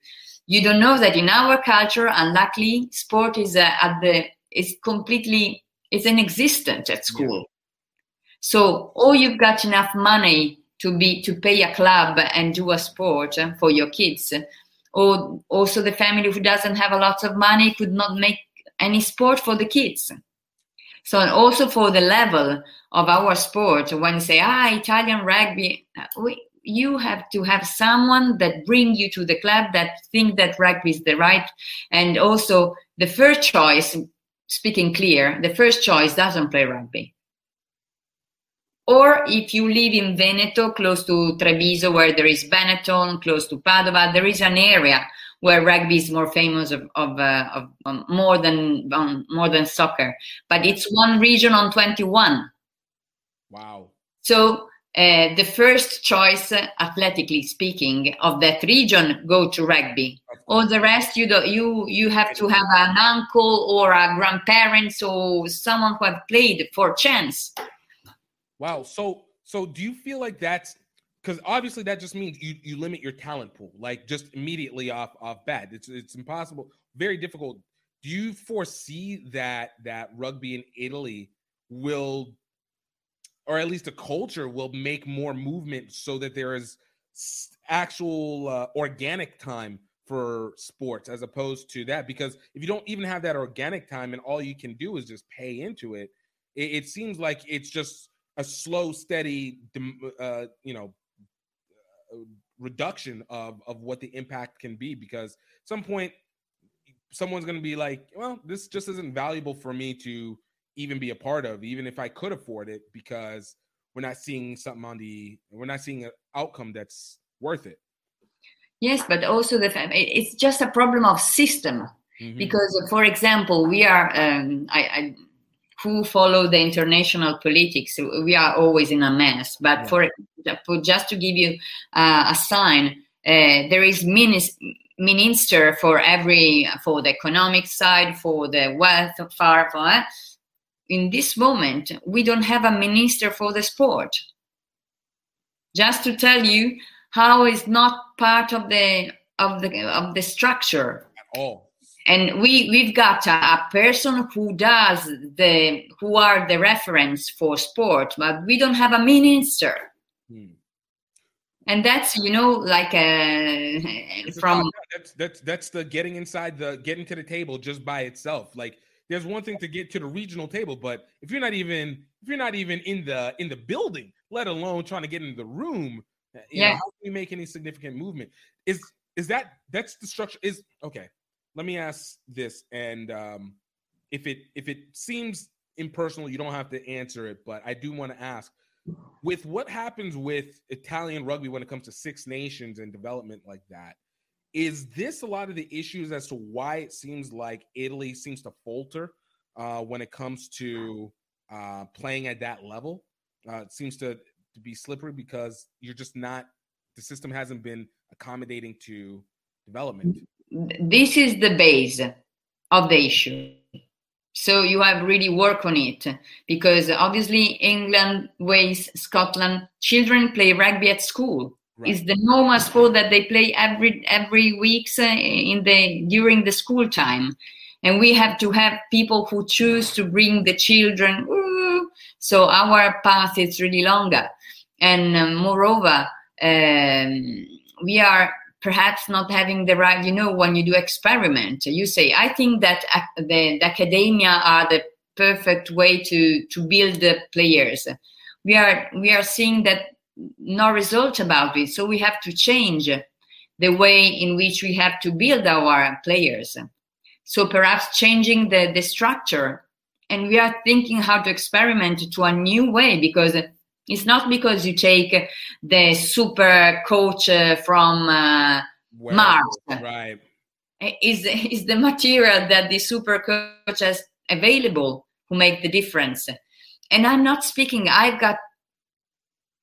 You don't know that in our culture, and luckily, sport is uh, at the is completely it's inexistent at school. Yeah. So, or you've got enough money to be to pay a club and do a sport for your kids or also the family who doesn't have a lot of money could not make any sport for the kids so also for the level of our sport when you say ah italian rugby we, you have to have someone that bring you to the club that think that rugby is the right and also the first choice speaking clear the first choice doesn't play rugby. Or if you live in Veneto, close to Treviso, where there is Benetton, close to Padova, there is an area where rugby is more famous of, of, uh, of um, more than um, more than soccer. But it's one region on 21. Wow. So uh, the first choice, uh, athletically speaking, of that region go to rugby. All the rest, you do, you you have to have an uncle or a grandparents or someone who have played for chance. Wow. So so do you feel like that's because obviously that just means you you limit your talent pool, like just immediately off off bat. It's it's impossible, very difficult. Do you foresee that that rugby in Italy will, or at least a culture will make more movement so that there is actual uh, organic time for sports as opposed to that? Because if you don't even have that organic time and all you can do is just pay into it, it, it seems like it's just a slow, steady, uh, you know, reduction of of what the impact can be. Because at some point, someone's going to be like, well, this just isn't valuable for me to even be a part of, even if I could afford it, because we're not seeing something on the, we're not seeing an outcome that's worth it. Yes, but also the it's just a problem of system. Mm-hmm. Because, for example, we are. Um, I, I who follow the international politics, we are always in a mess. But yeah. for, for, just to give you uh, a sign, uh, there is minister for every for the economic side, for the wealth far for. Uh, in this moment, we don't have a minister for the sport. Just to tell you how is not part of the of the of the structure. At all and we we've got a, a, person who does the who are the reference for sport but we don't have a minister hmm. and that's you know like a from that's that's that's the getting inside the getting to the table just by itself. Like there's one thing to get to the regional table but if you're not even if you're not even in the in the building let alone trying to get in the room you yeah. know, how can you make any significant movement? Is is that that's the structure is okay let me ask this and um if it if it seems impersonal you don't have to answer it but i do want to ask with what happens with italian rugby when it comes to six nations and development like that is this a lot of the issues as to why it seems like italy seems to falter uh, when it comes to uh, playing at that level uh, it seems to, to be slippery because you're just not the system hasn't been accommodating to development. This is the base of the issue. So you have really work on it because obviously England, Wales, Scotland, children play rugby at school. Right. It's the normal sport that they play every every weeks uh, in the during the school time, and we have to have people who choose to bring the children. So our path is really longer, and uh, moreover, um, we are perhaps not having the right you know when you do experiment. You say i think that the, the academia are the perfect way to to build the players. We are we are seeing that no result about it. So we have to change the way in which we have to build our players. So perhaps changing the the structure. And we are thinking how to experiment to a new way because it's not because you take the super coach uh, from uh, Mars. Right. Is is the material that the super coach has available who make the difference. And I'm not speaking. I've got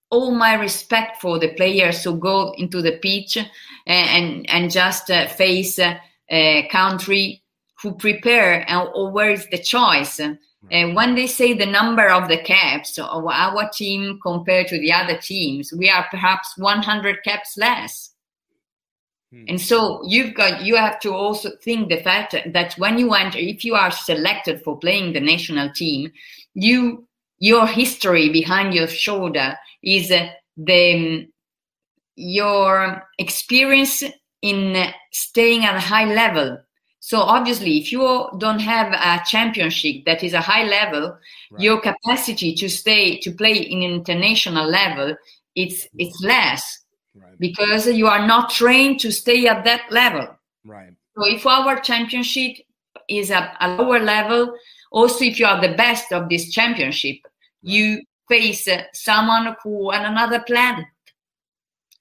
all my respect for the players who go into the pitch and and, and just uh, face a country who prepare and, or where is the choice and when they say the number of the caps of our team compared to the other teams, we are perhaps 100 caps less. Hmm. And so you've got you have to also think the fact that when you enter, if you are selected for playing the national team, you your history behind your shoulder is uh, the your experience in uh, staying at a high level so obviously, if you don't have a championship that is a high level, right. your capacity to stay to play in international level it's it's less right. because you are not trained to stay at that level. Right. So if our championship is at a lower level, also if you are the best of this championship, you face uh, someone who on another planet.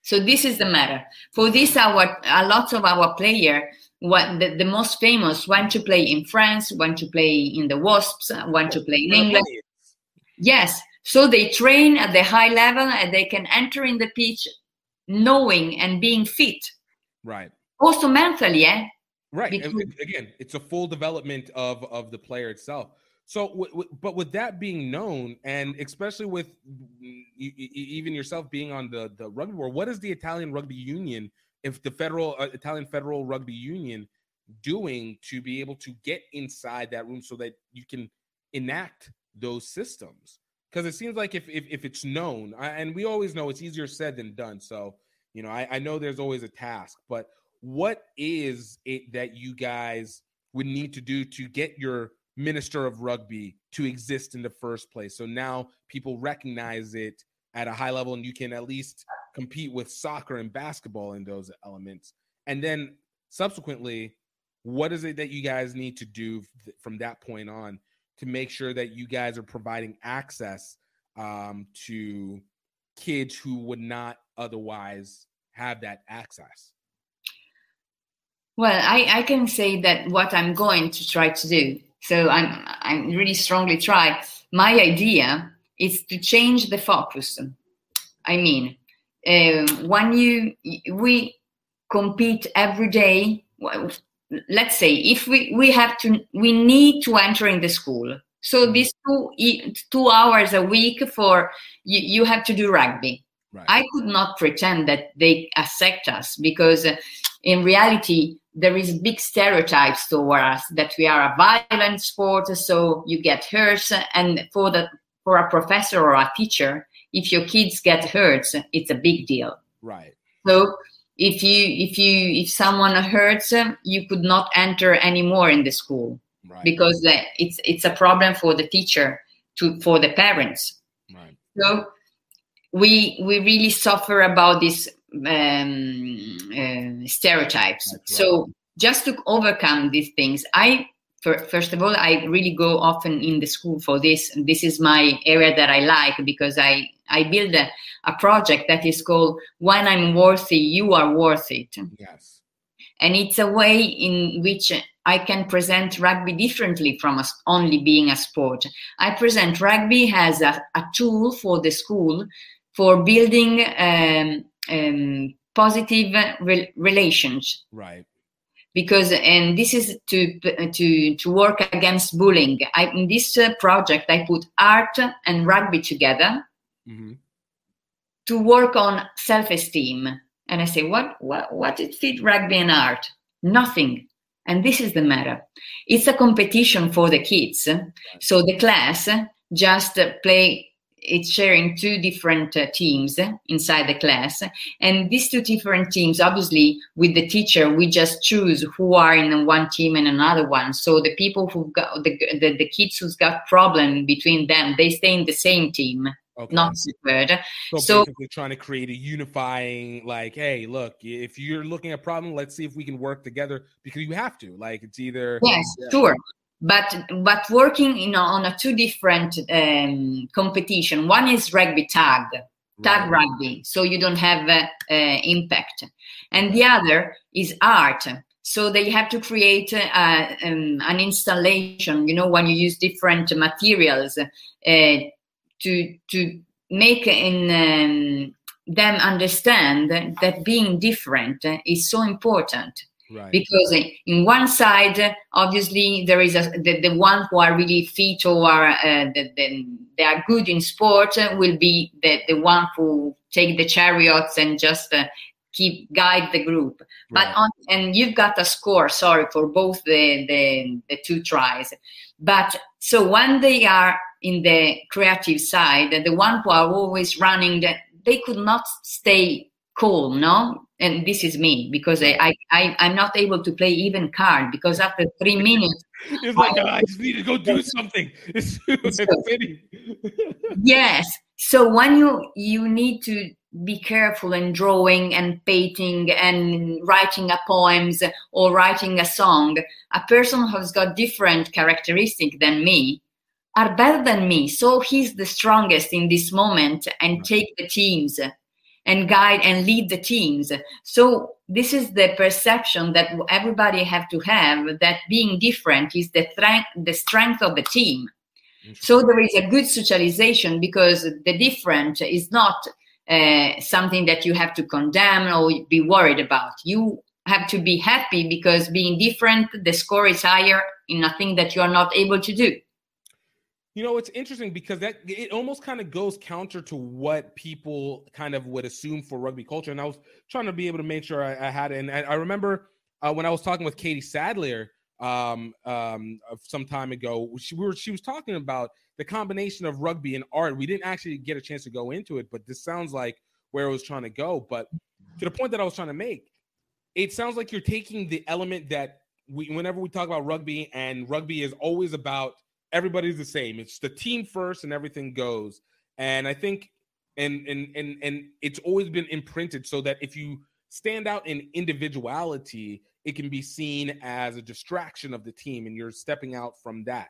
So this is the matter. For this, our a lot of our player what the, the most famous went to play in France, went to play in the Wasps, went to play in England. Yes, so they train at the high level and they can enter in the pitch knowing and being fit. Right. Also mentally, eh? Right. Because, again, it's a full development of of the player itself. So, w- w- but with that being known, and especially with even yourself being on the the rugby board, what is the Italian Rugby Union if the federal uh, Italian Federal Rugby Union doing to be able to get inside that room so that you can enact those systems. Because it seems like if if, if it's known I, and we always know it's easier said than done. So you know I, I know there's always a task but what is it that you guys would need to do to get your minister of rugby to exist in the first place? So now people recognize it at a high level and you can at least compete with soccer and basketball in those elements. And then subsequently what is it that you guys need to do from that point on to make sure that you guys are providing access um, to kids who would not otherwise have that access? Well I, I can say that what i'm going to try to do. So i'm i'm really strongly try. My idea is to change the focus i mean um, when you we compete every day let's say if we we have to we need to enter in the school so mm-hmm. these two two hours a week for you, you have to do rugby right. i could not pretend that they accept us because uh, in reality there is big stereotypes toward us that we are a violent sport so you get hurt and for the for a professor or a teacher if your kids get hurt it's a big deal. Right. So if you if you if someone hurts you could not enter anymore in the school right. because it's it's a problem for the teacher to for the parents. Right. So we we really suffer about this um, uh, stereotypes. So just to overcome these things, I first of all I really go often in the school for this. This is my area that I like because I I build a, a project that is called "When I'm Worthy, You Are Worth It." Yes. and it's a way in which I can present rugby differently from us only being a sport. I present rugby as a, a tool for the school for building um, um, positive re- relations Right. Because and this is to to to work against bullying. I, in this uh, project i put art and rugby together hmm to work on self-esteem. And i say what what what it fit rugby and art? Nothing. And this is the matter. It's a competition for the kids. So the class just play it's sharing two different uh, teams inside the class and these two different teams obviously with the teacher we just choose who are in one team and another one so the people who got the, the, the kids who's got problem between them they stay in the same team Okay. not separate So, so basically trying to create a unifying, like, hey, look, if you're looking at a problem, let's see if we can work together because you have to. Like, it's either yes sure but but working you know on a two different um, competition. One is rugby tag tag rugby so you don't have uh, uh, impact. And the other is art. So they have to create uh, um, an installation you know when you use different materials uh, to to make in um, them understand that being different is so important Right. because in one side obviously there is a the, the one who are really fit or are uh, the, the, they are good in sport will be the, the one who take the chariots and just uh, keep guide the group. But on and you've got a score sorry for both the, the the two tries. But so when they are in the creative side the one who are always running that they could not stay calm no? And this is me because I, I, I i'm not able to play even card because after three (laughs) minutes It's like, "Ah, I just need to go do something. (laughs) It's, (laughs) it's fitting. yes. So when you you need to be careful in drawing and painting and writing a poems or writing a song a person who's got different characteristic than me are better than me. So he's the strongest in this moment and take the teams and guide and lead the teams so this is the perception that everybody have to have that being different is the strength the strength of the team so there is a good socialization because the different is not uh, something that you have to condemn or be worried about. You have to be happy because being different, the score is higher in a thing that you are not able to do. You know, it's interesting because that it almost kind of goes counter to what people kind of would assume for rugby culture. And I was trying to be able to make sure I, I had it. And I, I remember uh, when I was talking with Katie Sadleir um, um, some time ago, she, we were, she was talking about the combination of rugby and art. We didn't actually get a chance to go into it, but this sounds like where I was trying to go. But to the point that I was trying to make, it sounds like you're taking the element that we, whenever we talk about rugby, and rugby is always about everybody's the same. It's the team first, and everything goes. And I think, and and and and it's always been imprinted so that if you stand out in individuality, it can be seen as a distraction of the team, and you're stepping out from that.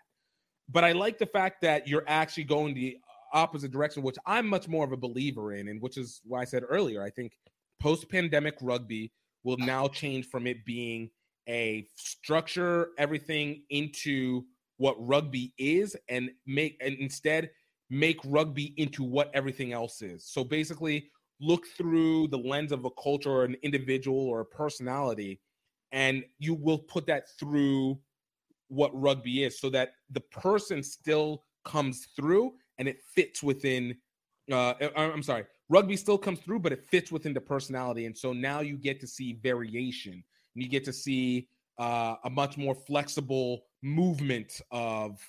But I like the fact that you're actually going the opposite direction, which I'm much more of a believer in, and which is why I said earlier, I think post-pandemic rugby will now change from it being a structure everything into what rugby is and make and instead make rugby into what everything else is. So basically look through the lens of a culture or an individual or a personality and you will put that through what rugby is so that the person still comes through and it fits within uh I- i'm sorry rugby still comes through but it fits within the personality and so now you get to see variation and you get to see uh, a much more flexible movement of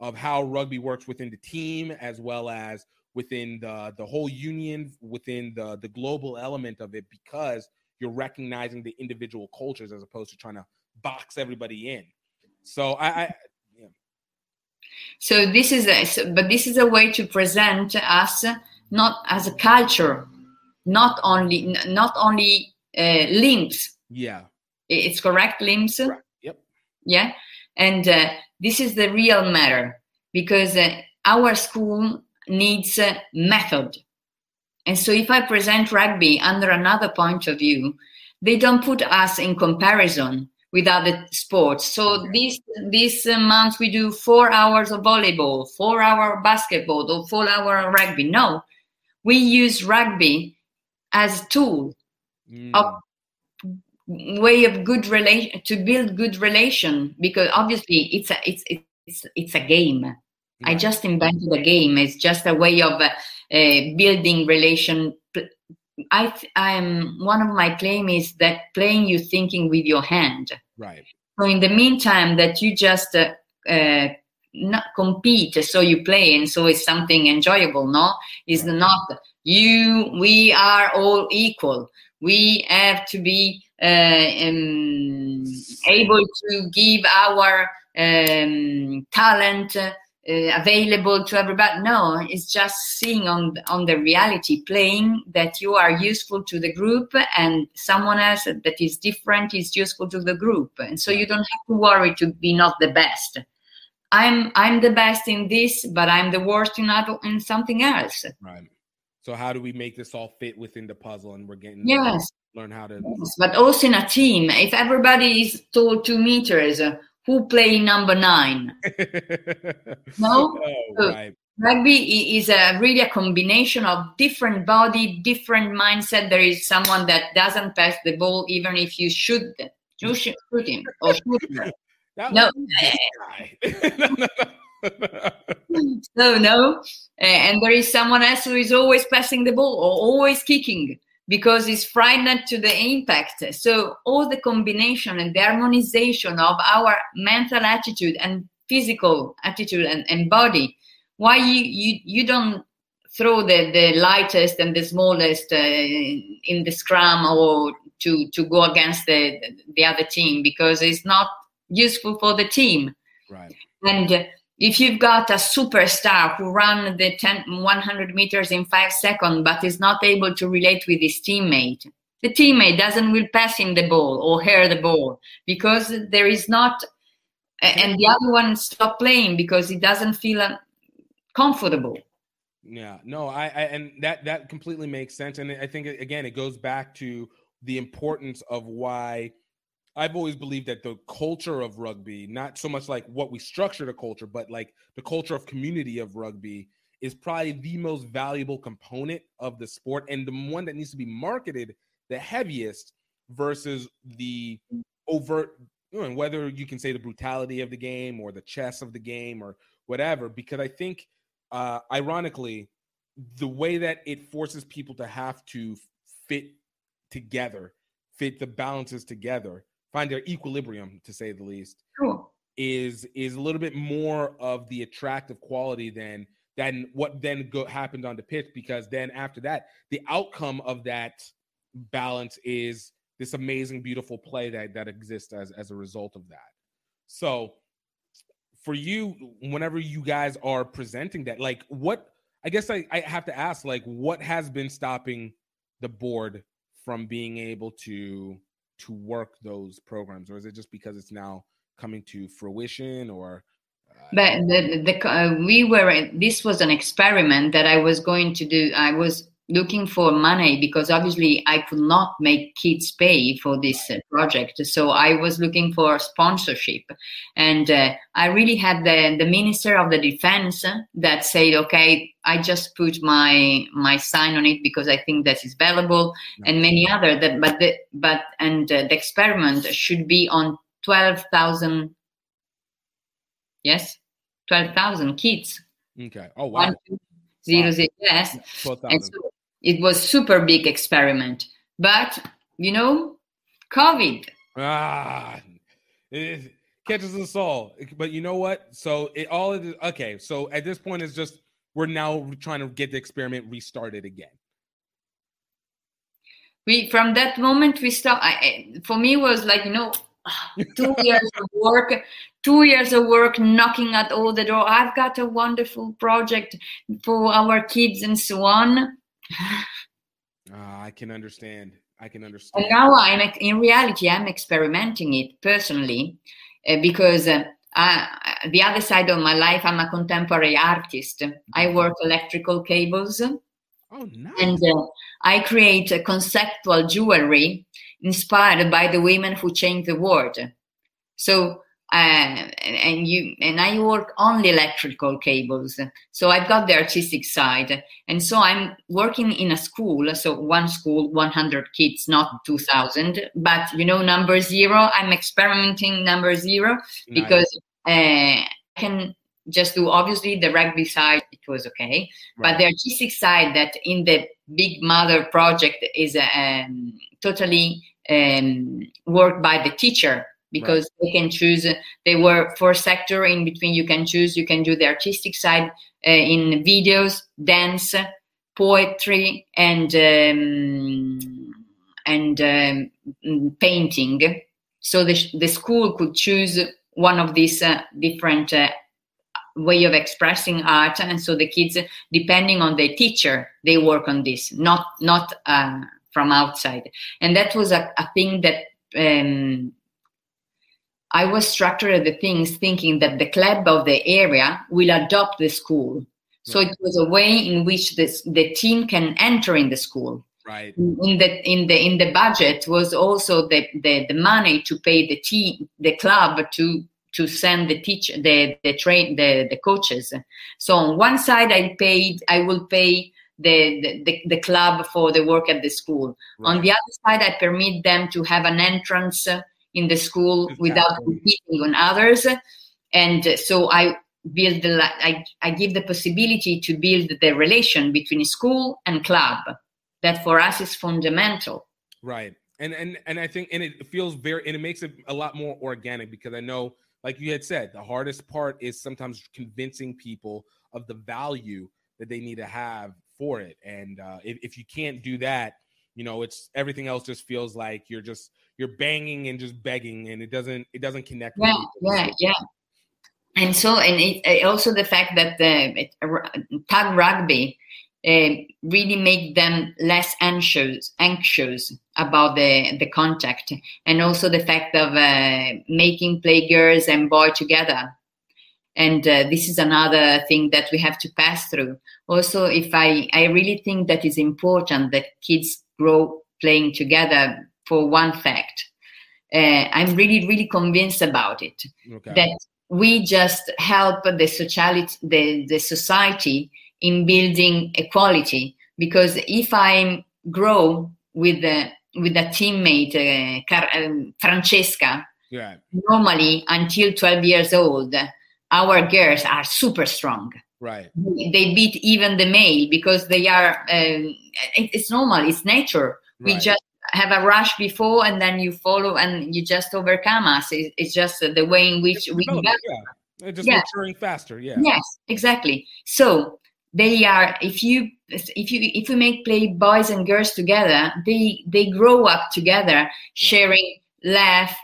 of how rugby works within the team as well as within the the whole union within the the global element of it because you're recognizing the individual cultures as opposed to trying to box everybody in so i, I So this is a, but this is a way to present us not as a culture, not only not only uh, limbs. Yeah. It's correct limbs. Yep. Yeah, and uh, this is the real matter because uh, our school needs uh, method. And so, if I present rugby under another point of view, they don't put us in comparison with other sports. So this this month we do four hours of volleyball, four hour basketball, or four hour rugby. No, we use rugby as a tool of way of good relation to build good relation because obviously it's a it's it's it's a game. I just invented a game. It's just a way of uh, uh, building relation. I th- I'm one of my claim is that playing you thinking with your hand. Right. So in the meantime, that you just uh, uh, not compete, so you play, and so it's something enjoyable. No, is not you. We are all equal. We have to be uh, um, able to give our um, talent uh, available to everybody. No, it's just seeing on on the reality playing that you are useful to the group, and someone else that is different is useful to the group, and so you don't have to worry to be not the best. I'm I'm the best in this, but I'm the worst in other in something else. Right. So how do we make this all fit within the puzzle? And we're getting Yes. learn how to. Yes, but also in a team. If everybody is told two meters, uh, who play number nine? (laughs) no. Oh, right. Rugby is a really a combination of different body, different mindset. There is someone that doesn't pass the ball, even if you shoot. You (laughs) shoot him or shoot him. That no, was (laughs) (laughs) no, no. And there is someone else who is always passing the ball or always kicking because he's frightened to the impact. So all the combination and the harmonization of our mental attitude and physical attitude and, and body. Why you, you you don't throw the, the lightest and the smallest uh, in the scrum or to, to go against the, the other team because it's not useful for the team. Right. And if you've got a superstar who run the 10, 100 meters in five seconds but is not able to relate with his teammate, the teammate doesn't will pass him the ball or her the ball because there is not, and the other one stop playing because he doesn't feel uh, comfortable. Yeah, no, I, I and that that completely makes sense, and I think again it goes back to the importance of why I've always believed that the culture of rugby, not so much like what we structure the culture, but like the culture of community of rugby, is probably the most valuable component of the sport and the one that needs to be marketed the heaviest versus the overt you know, and whether you can say the brutality of the game or the chess of the game or whatever because i think uh ironically the way that it forces people to have to fit together fit the balances together find their equilibrium to say the least Sure. is is a little bit more of the attractive quality than than what then go, happened on the pitch because then after that the outcome of that balance is this amazing beautiful play that that exists as as a result of that so for you whenever you guys are presenting that like what i guess i, I have to ask like what has been stopping the board from being able to to work those programs or is it just because it's now coming to fruition or But the, the, uh, we were, this was an experiment that I was going to do. I was looking for money because obviously I could not make kids pay for this uh, project. So I was looking for sponsorship. And uh, I really had the, the Minister of the Defense that said, okay, I just put my my sign on it because I think that is valuable and many other that but the but and uh, the experiment should be on 12,000 yes 12,000 kids okay oh wow one, two, zero, zero, yes. 12,000. And so it was super big experiment. But you know, COVID. Ah, it catches us all. But you know what? So it all it is okay. So at this point, it's just we're now trying to get the experiment restarted again. We from that moment we start. I, for me, it was like you know, (laughs) two years of work, two years of work, knocking at all the door. I've got a wonderful project for our kids and so on. Uh, I can understand. I can understand. And now I'm in reality I'm experimenting it personally uh, because uh, I, the other side of my life I'm a contemporary artist. I work electrical cables. Oh, nice. And uh, I create a conceptual jewelry inspired by the women who changed the world. So uh, and you and I work only electrical cables. So I've got the artistic side, and so I'm working in a school. So one school, 100 kids, not 2,000. But you know, number zero. I'm experimenting number zero because uh, I can just do obviously the rugby side. It was okay, but the artistic side that in the Big Mother project is um, totally um, worked by the teacher because right. they can choose they were four sector in between you can choose you can do the artistic side uh, in videos dance poetry and um, and um, painting so the, the school could choose one of these uh, different uh, way of expressing art and so the kids depending on the teacher they work on this not not uh, from outside and that was a, a thing that um, I was structured the things thinking that the club of the area will adopt the school. So right. it was a way in which this, the team can enter in the school. Right. In the in the in the budget was also the, the, the money to pay the team the club to to send the teacher the the train the, the coaches. So on one side I paid I will pay the, the, the club for the work at the school. Right. On the other side I permit them to have an entrance in the school exactly. without competing on others. And so I build the, I, I give the possibility to build the relation between school and club. That for us is fundamental. Right. And and and I think and it feels very and it makes it a lot more organic because I know, like you had said, the hardest part is sometimes convincing people of the value that they need to have for it. And uh, if, if you can't do that, you know, it's everything else just feels like you're just you're banging and just begging and it doesn't it doesn't connect yeah yeah yeah. And so and it, also the fact that the tag rugby uh, really make them less anxious anxious about the the contact and also the fact of uh, making play girls and boy together. And uh, this is another thing that we have to pass through. Also if i i really think that is important that kids grow playing together for one fact. Uh, I'm really, really convinced about it. Okay. That we just help the sociality, the, the society in building equality. Because if I grow with the with a teammate, uh, Car- um, Francesca, yeah. normally until 12 years old, our girls are super strong. Right. They beat even the male because they are. Um, it's normal. It's nature. Right. We just have a rush before and then you follow and you just overcome us. It, it's just the way in which we develop. Yeah. Just yeah. maturing faster. Yeah. Yes, exactly. So they are if you if you if we make play boys and girls together they they grow up together sharing laugh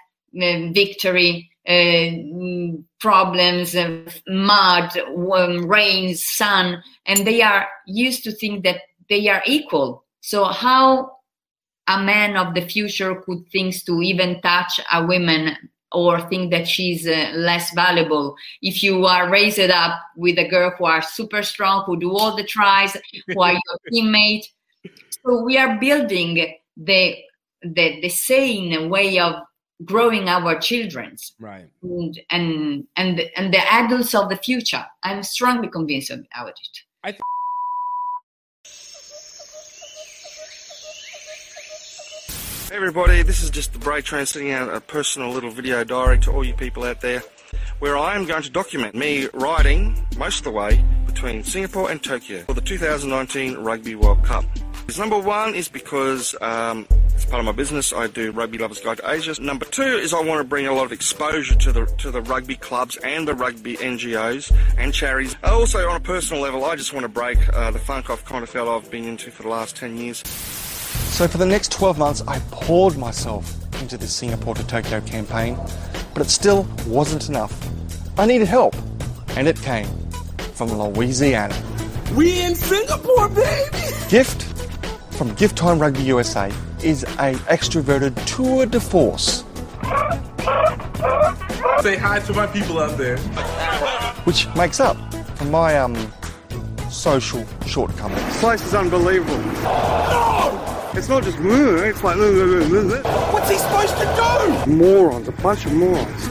uh, victory uh, problems uh, mud um, rain sun and they are used to think that they are equal so how a man of the future could think to even touch a woman or think that she's uh, less valuable. If you are raised up with a girl who are super strong who do all the tries who are your (laughs) teammate. So we are building the the, the sane way of growing our children's. Right. And and and, and the adults of the future. I'm strongly convinced about it. I th- Hey everybody, this is just the Bray Train sending out a personal little video diary to all you people out there where I am going to document me riding most of the way between Singapore and Tokyo for the 2019 Rugby World Cup. Number one is because um, as part of my business, I do Rugby Lovers Guide to Asia. Number two is I want to bring a lot of exposure to the to the rugby clubs and the rugby NGOs and charities. Also, on a personal level, I just want to break uh, the funk I've kind of felt I've been into for the last 10 years. So for the next 12 months, I poured myself into this Singapore to Tokyo campaign, but it still wasn't enough. I needed help, and it came from Louisiana. We in Singapore, baby! Gift from GiftTime Rugby USA is a extroverted tour de force, Say hi to my people out there. which makes up for my um social shortcomings. This place is unbelievable. It's not just eh? it's like What's he supposed to do? morons, a bunch of morons.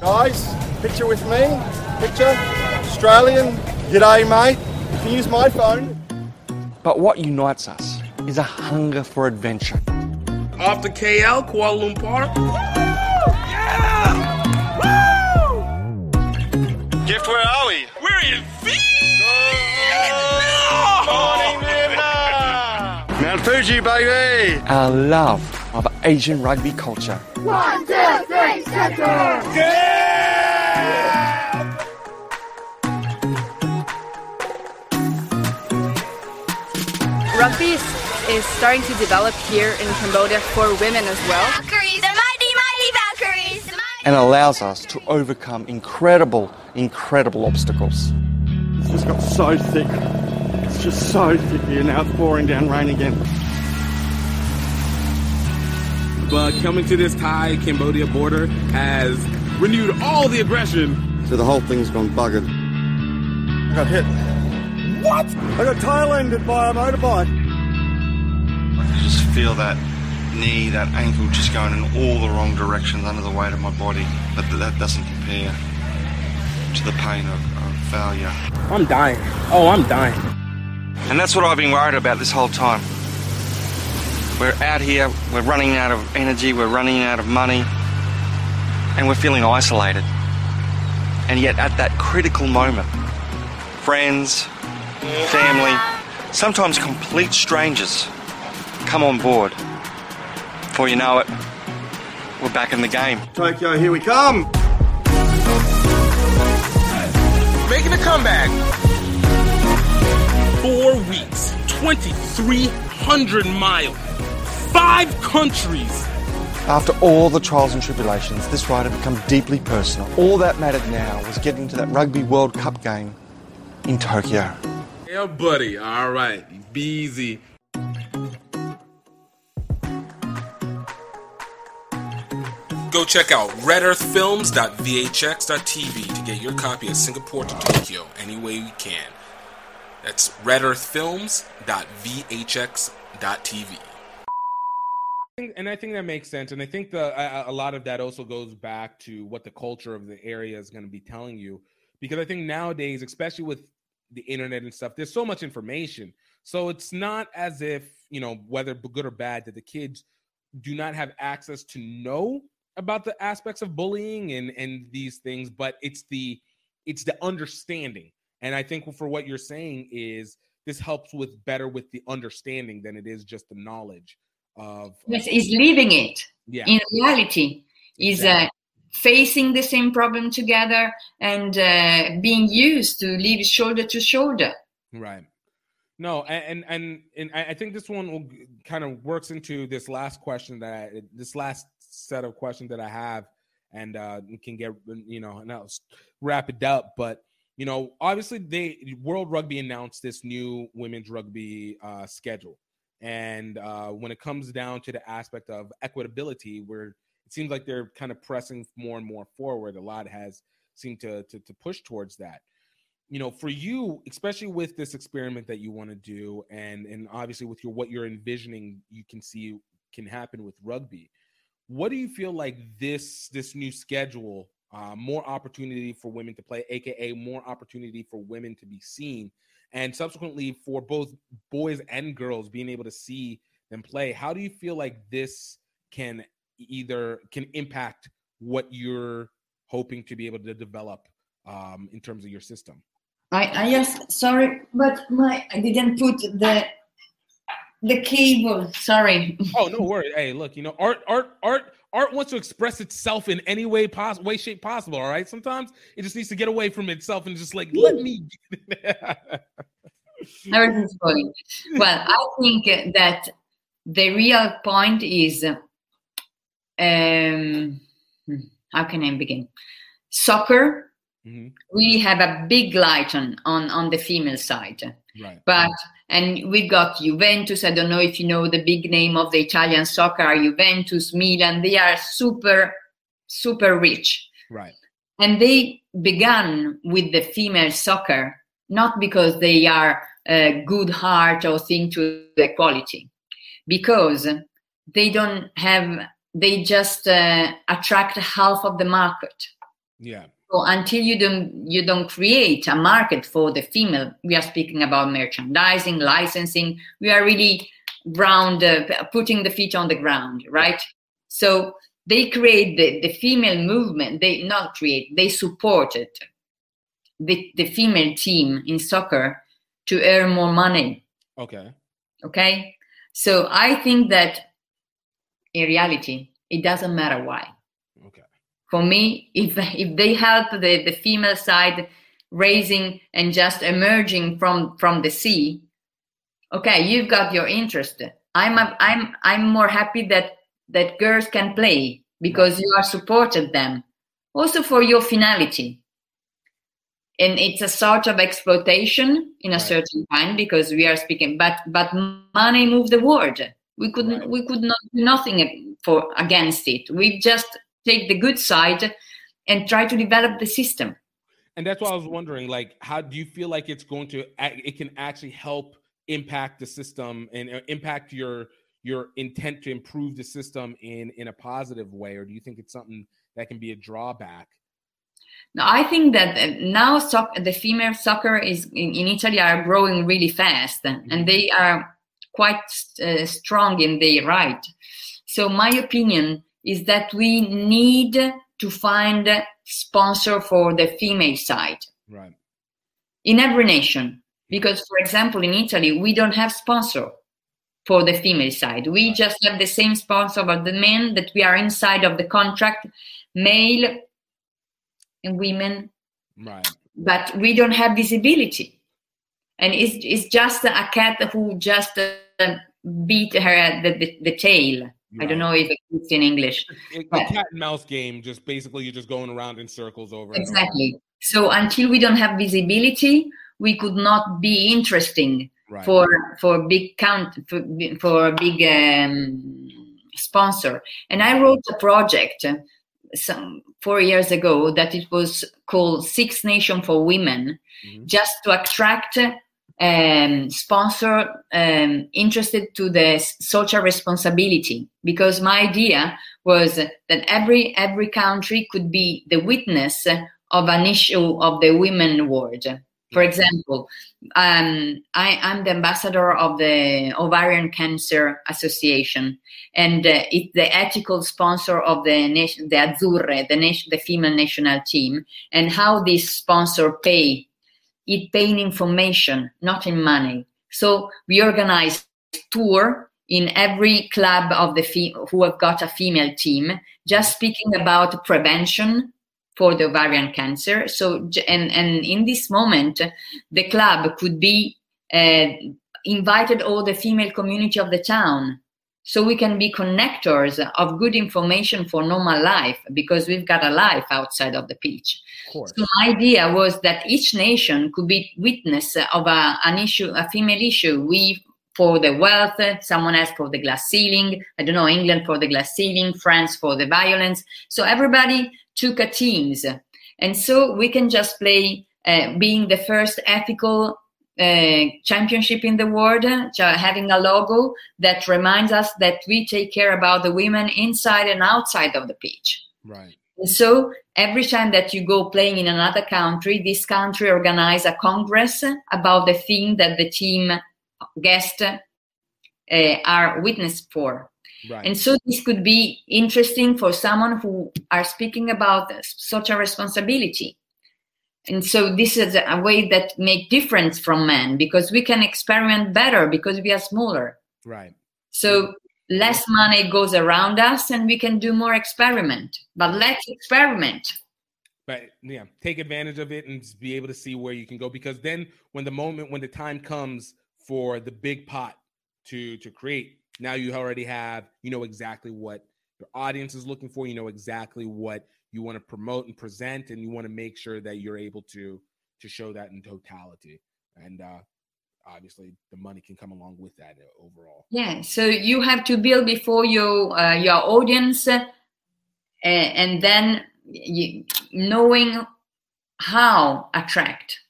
Guys, picture with me. Picture. Australian. G'day, mate. You can use my phone. But what unites us is a hunger for adventure. Off to KL, Kuala Lumpur. Woo! Yeah! Woo! Gift, where are we? We're in Morning, Vietnam! Mount Fuji, baby! Our love of Asian rugby culture. One, two, three, center! Rugby is, is starting to develop here in Cambodia for women as well. Valkyries, the mighty, mighty Valkyries! The mighty- and allows us to overcome incredible, incredible obstacles. It's just got so thick. It's just so thick here. Now it's pouring down rain again. But coming to this Thai Cambodia border has renewed all the aggression. So the whole thing's gone buggered. I got hit. What? I got tail-ended by a motorbike. I can just feel that knee, that ankle just going in all the wrong directions under the weight of my body. But that doesn't compare to the pain of, of failure. I'm dying. Oh, I'm dying. And that's what I've been worried about this whole time. We're out here, we're running out of energy, we're running out of money, and we're feeling isolated. And yet, at that critical moment, friends, family, sometimes complete strangers come on board. Before you know it, we're back in the game. Tokyo, here we come! Making a comeback. Four weeks, 2,300 miles, five countries. After all the trials and tribulations, this ride had become deeply personal. All that mattered now was getting to that Rugby World Cup game in Tokyo. Yeah, buddy. All right. Be easy. Go check out redearthfilms.vhx.tv to get your copy of Singapore to Tokyo any way you can. That's redearthfilms.vhx.tv. And I think that makes sense. And I think the a, a lot of that also goes back to what the culture of the area is going to be telling you. Because I think nowadays, especially with the internet and stuff, there's so much information. So it's not as if, you know, whether good or bad, that the kids do not have access to know about the aspects of bullying and and these things, but it's the it's the understanding. And I think for what you're saying is this helps with better with the understanding than it is just the knowledge of Yes, is living it Yeah. in reality. Is uh, facing the same problem together and uh, being used to live shoulder to shoulder. Right. No, and and and I I think this one will kind of works into this last question that I, this last set of questions that I have, and uh, can get you know and I'll wrap it up. But you know, obviously, they World Rugby announced this new women's rugby uh, schedule, and uh, when it comes down to the aspect of equitability, where it seems like they're kind of pressing more and more forward, a lot has seemed to to, to push towards that. You know for you especially with this experiment that you want to do and and obviously with your what you're envisioning you can see can happen with rugby what do you feel like this this new schedule uh, more opportunity for women to play aka more opportunity for women to be seen and subsequently for both boys and girls being able to see them play how do you feel like this can either can impact what you're hoping to be able to develop um, in terms of your system I, I yes, sorry, but my I didn't put the the cable. Sorry. oh no worries hey look you know art art art art wants to express itself in any way possible way shape possible all right sometimes it just needs to get away from itself and just like let me Everything's. Well, I think that the real point is um, how can I begin? Soccer really have a big light on, on, on the female side. Right. But and we've got Juventus. I don't know if you know the big name of the Italian soccer are Juventus, Milan. They are super, super rich. Right. And they began with the female soccer, not because they are a good heart or think to equality, because they don't have, they just uh, attract half of the market. Yeah. So until you don't you don't create a market for the female, we are speaking about merchandising, licensing. We are really ground uh, putting the feet on the ground, right? So they create the, the female movement. They not create, they supported the, the female team in soccer to earn more money. Okay. Okay. So I think that in reality, it doesn't matter why for me if if they help the, the female side raising and just emerging from from the sea okay you've got your interest. I'm a, i'm i'm more happy that that girls can play because you are supported them. Also for your finality. And it's a sort of exploitation in a certain kind because we are speaking but but money move the world. We couldn't we could not do nothing for against it. We just take the good side and try to develop the system and that's why i was wondering like how do you feel like it's going to it can actually help impact the system and uh, impact your your intent to improve the system in in a positive way or do you think it's something that can be a drawback no, I think that uh, now soc- the female soccer is in, in, Italy are growing really fast, mm-hmm. and they are quite uh, strong in their right. So my opinion is that we need to find a sponsor for the female side. Right. In every nation. Because for example in Italy we don't have sponsor for the female side. We right. just have the same sponsor of the men that we are inside of the contract, male and women. Right. But we don't have visibility. And it's, it's just a cat who just uh, beat her the, the, the tail Right. I don't know if it's in English. A cat and mouse game, just basically you're just going around in circles over. Exactly. So until we don't have visibility, we could not be interesting right. for for big count for, for a big um, sponsor. And I wrote a project some four years ago that it was called Six Nation for Women, mm-hmm. just to attract um, sponsor um, interested to the social responsibility. Because my idea was that every every country could be the witness of an issue of the women world for example um, I, am the ambassador of the ovarian cancer association. And uh, it's the ethical sponsor of the nation the azzurre the nation the female national team. And how this sponsor pay it paying information, not in money. So we organize tour in every club of the fe- who have got a female team, just speaking about prevention for the ovarian cancer. So and and in this moment, the club could be uh, invited all the female community of the town so we can be connectors of good information for normal life because we've got a life outside of the pitch. Of so my idea was that each nation could be witness of a, an issue, a female issue. We for the wealth, someone else for the glass ceiling. I don't know, England for the glass ceiling, France for the violence. So everybody took a teams, and so we can just play uh, being the first ethical uh, championship in the world, having a logo that reminds us that we take care about the women inside and outside of the pitch. Right. And so every time that you go playing in another country, this country organize a congress about the theme that the team guests uh, are witness for. Right. And so this could be interesting for someone who are speaking about social responsibility and so this is a way that make difference from men because we can experiment better because we are smaller. Right. So less money goes around us and we can do more experiment but let's experiment. But yeah take advantage of it and be able to see where you can go because then when the moment when the time comes for the big pot to to create now you already have you know exactly what your audience is looking for you know exactly what you want to promote and present and you want to make sure that you're able to to show that in totality and uh obviously the money can come along with that uh, overall. Yeah, so you have to build before your uh, your audience, uh, and then you, knowing how attract.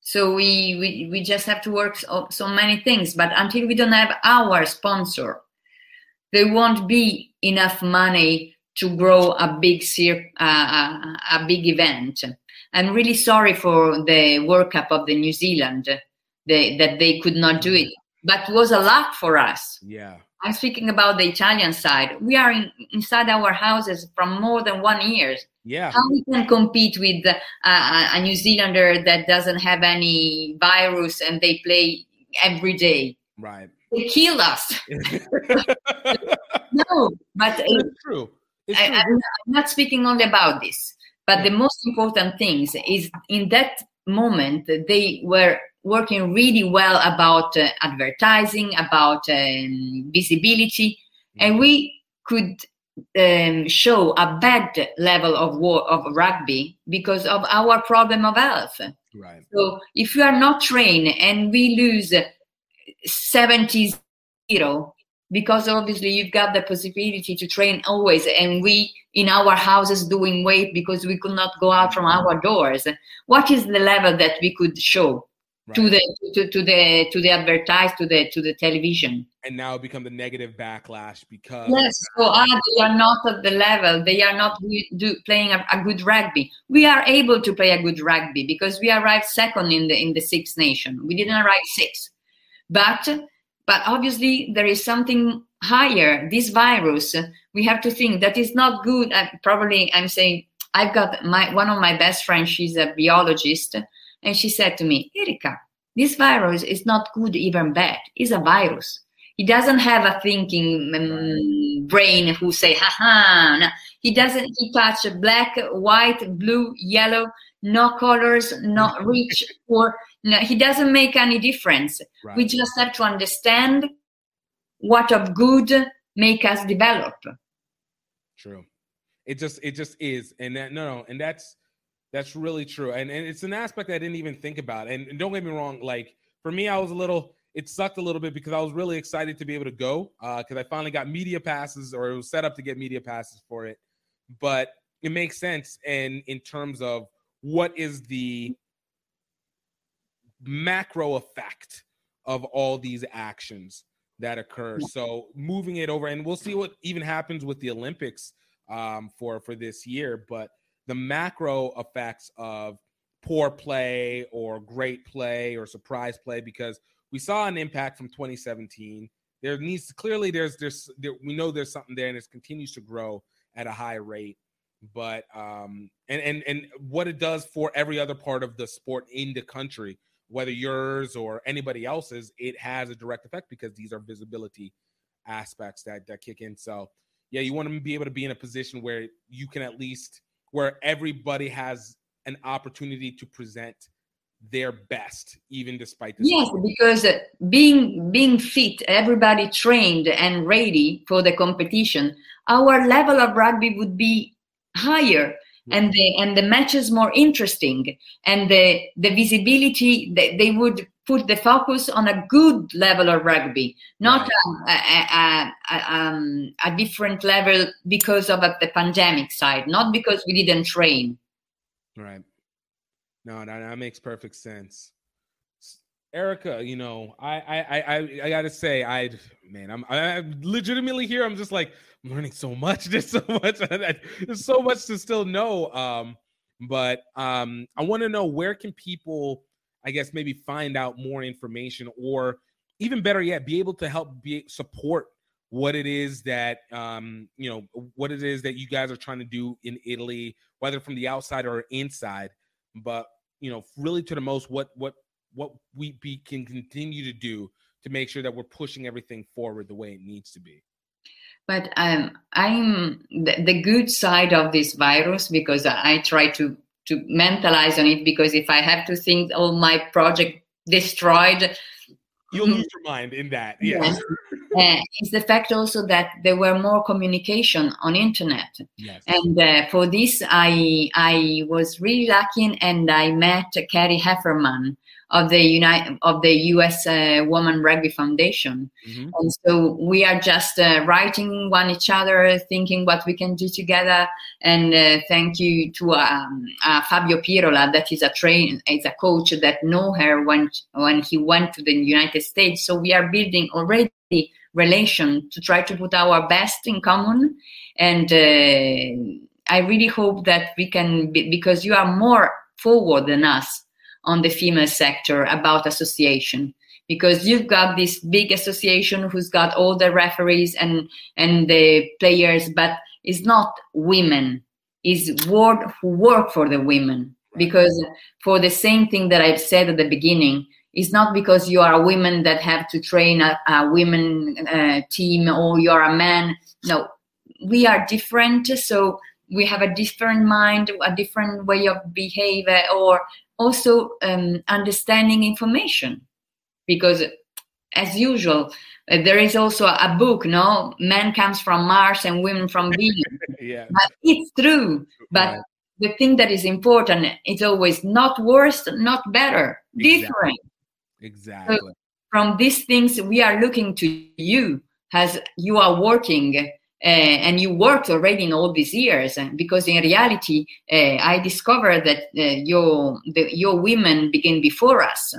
So we, we we just have to work so, so many things, but until we don't have our sponsor, there won't be enough money to grow a big uh, a big event. I'm really sorry for the World Cup of the New Zealand they, that they could not do it, but it was a luck for us. Yeah. I'm speaking about the Italian side. We are in, inside our houses from more than one year. Yeah. How we can compete with uh, a New Zealander that doesn't have any virus and they play every day? Right. They kill us. (laughs) (laughs) no, but it's true. I, I'm not speaking only about this, but the most important things is in that moment they were working really well about uh, advertising, about um, visibility, and we could um, show a bad level of war, of rugby because of our problem of health. Right. So if you are not trained and we lose 70 zero, because obviously you've got the possibility to train always, and we in our houses doing weight because we could not go out from our doors. What is the level that we could show to the to, to the to the advertise to the to the television? And now become the negative backlash because Yes, so ah, they are not at the level. They are not do, do, playing a, a, good rugby. We are able to play a good rugby because we arrived second in the in the Six Nation. We didn't arrive sixth, but but obviously there is something higher. This virus, we have to think that is not good. I, probably I'm saying I've got my one of my best friends. She's a biologist, and she said to me, Erika, this virus is not good, even bad. It's a virus. He doesn't have a thinking um, brain who say, ha ha. No. He doesn't, he touch black, white, blue, yellow, no colors, not rich, poor. No, he doesn't make any difference. Right. We just have to understand what of good make us develop. True. It just, it just is. And that, no, no. And that's, that's really true. And, and it's an aspect I didn't even think about. And, and don't get me wrong. Like for me, I was a little, it sucked a little bit because I was really excited to be able to go because uh, I finally got media passes or it was set up to get media passes for it. But it makes sense. And in terms of what is the macro effect of all these actions that occur. So moving it over, and we'll see what even happens with the Olympics um, for for this year. But the macro effects of poor play or great play or surprise play, because we saw an impact from 2017. There needs to, clearly there's there's there, we know there's something there, and it continues to grow at a high rate. But um, and and and what it does for every other part of the sport in the country whether yours or anybody else's, it has a direct effect because these are visibility aspects that that kick in. So, yeah, you want to be able to be in a position where you can at least where everybody has an opportunity to present their best, even despite this. Yes, because uh, being being fit, everybody trained and ready for the competition, our level of rugby would be higher and the and the matches more interesting and the the visibility they, they would put the focus on a good level of rugby not right. a, a, a, um, a, different level because of the pandemic side not because we didn't train right no that, that makes perfect sense Erika, you know, I I I I gotta say, I man, I'm I legitimately here. I'm just like I'm learning so much. (laughs) There's so much. There's so much to still know. Um, but um, I want to know where can people, I guess, maybe find out more information, or even better yet, be able to help be support what it is that um, you know what it is that you guys are trying to do in Italy, whether from the outside or inside. But you know, really to the most, what what what we be, can continue to do to make sure that we're pushing everything forward the way it needs to be but um, i'm the, the, good side of this virus because i try to to mentalize on it because if i have to think all my project destroyed you'll lose your mind in that yeah yes. uh, it's the fact also that there were more communication on internet yes. and uh, for this i i was really lucky and i met carrie hefferman of the United of the U.S. Uh, Women Rugby Foundation, Mm-hmm. and so we are just uh, writing one each other, thinking what we can do together. And uh, thank you to um, uh, Fabio Pirola, that is a train, is a coach that know her when when he went to the United States. So we are building already relation to try to put our best in common. And uh, I really hope that we can, be, because you are more forward than us on the female sector about association. Because you've got this big association who's got all the referees and and the players but it's not women. It's word who work for the women. Because for the same thing that i've said at the beginning it's not because you are a woman that have to train a, a women uh, team or you're a man. No. We are different so we have a different mind a different way of behavior or also um, understanding information. Because as usual uh, there is also a book no? Man comes from mars and women from (laughs) venus. Yeah. But it's true. But Right. the thing that is important is always not worse not better different. Exactly. so from these things we are looking to you as you are working and you worked already in all these years uh, because in reality uh, i discovered that uh, your the, your women begin before us.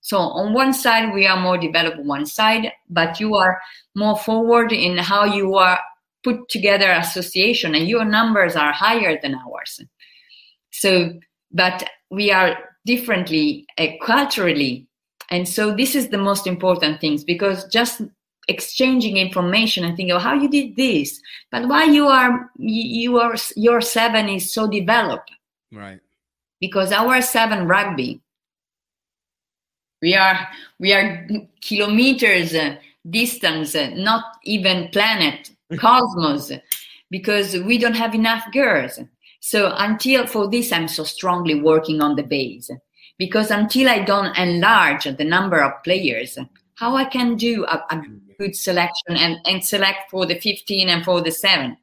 So on one side we are more developed on one side but you are more forward in how you are put together association and your numbers are higher than ours. So but we are differently uh, culturally. And so this is the most important things because just exchanging information and thinking, oh, how you did this, but why you are you are your seven is so developed Right. because our seven rugby we are we are kilometers uh, distance, uh, not even planet (laughs) cosmos, because we don't have enough girls. So until for this, I'm so strongly working on the base because until I don't enlarge the number of players, how I can do a, a mm, good selection and, and select for the 15 and for the seven.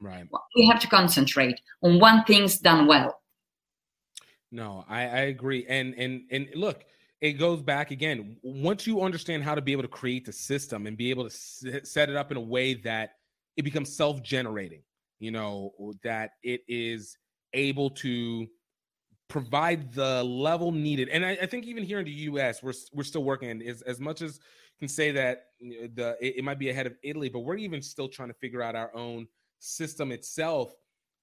Right. We have to concentrate on one thing's done well. No, I, I agree. And and and look, it goes back again. Once you understand how to be able to create the system and be able to s- set it up in a way that it becomes self-generating, you know, that it is able to provide the level needed. And I, I think even here in the U.S., we're we're still working. As as much as can say that the it, it might be ahead of Italy, but we're even still trying to figure out our own system itself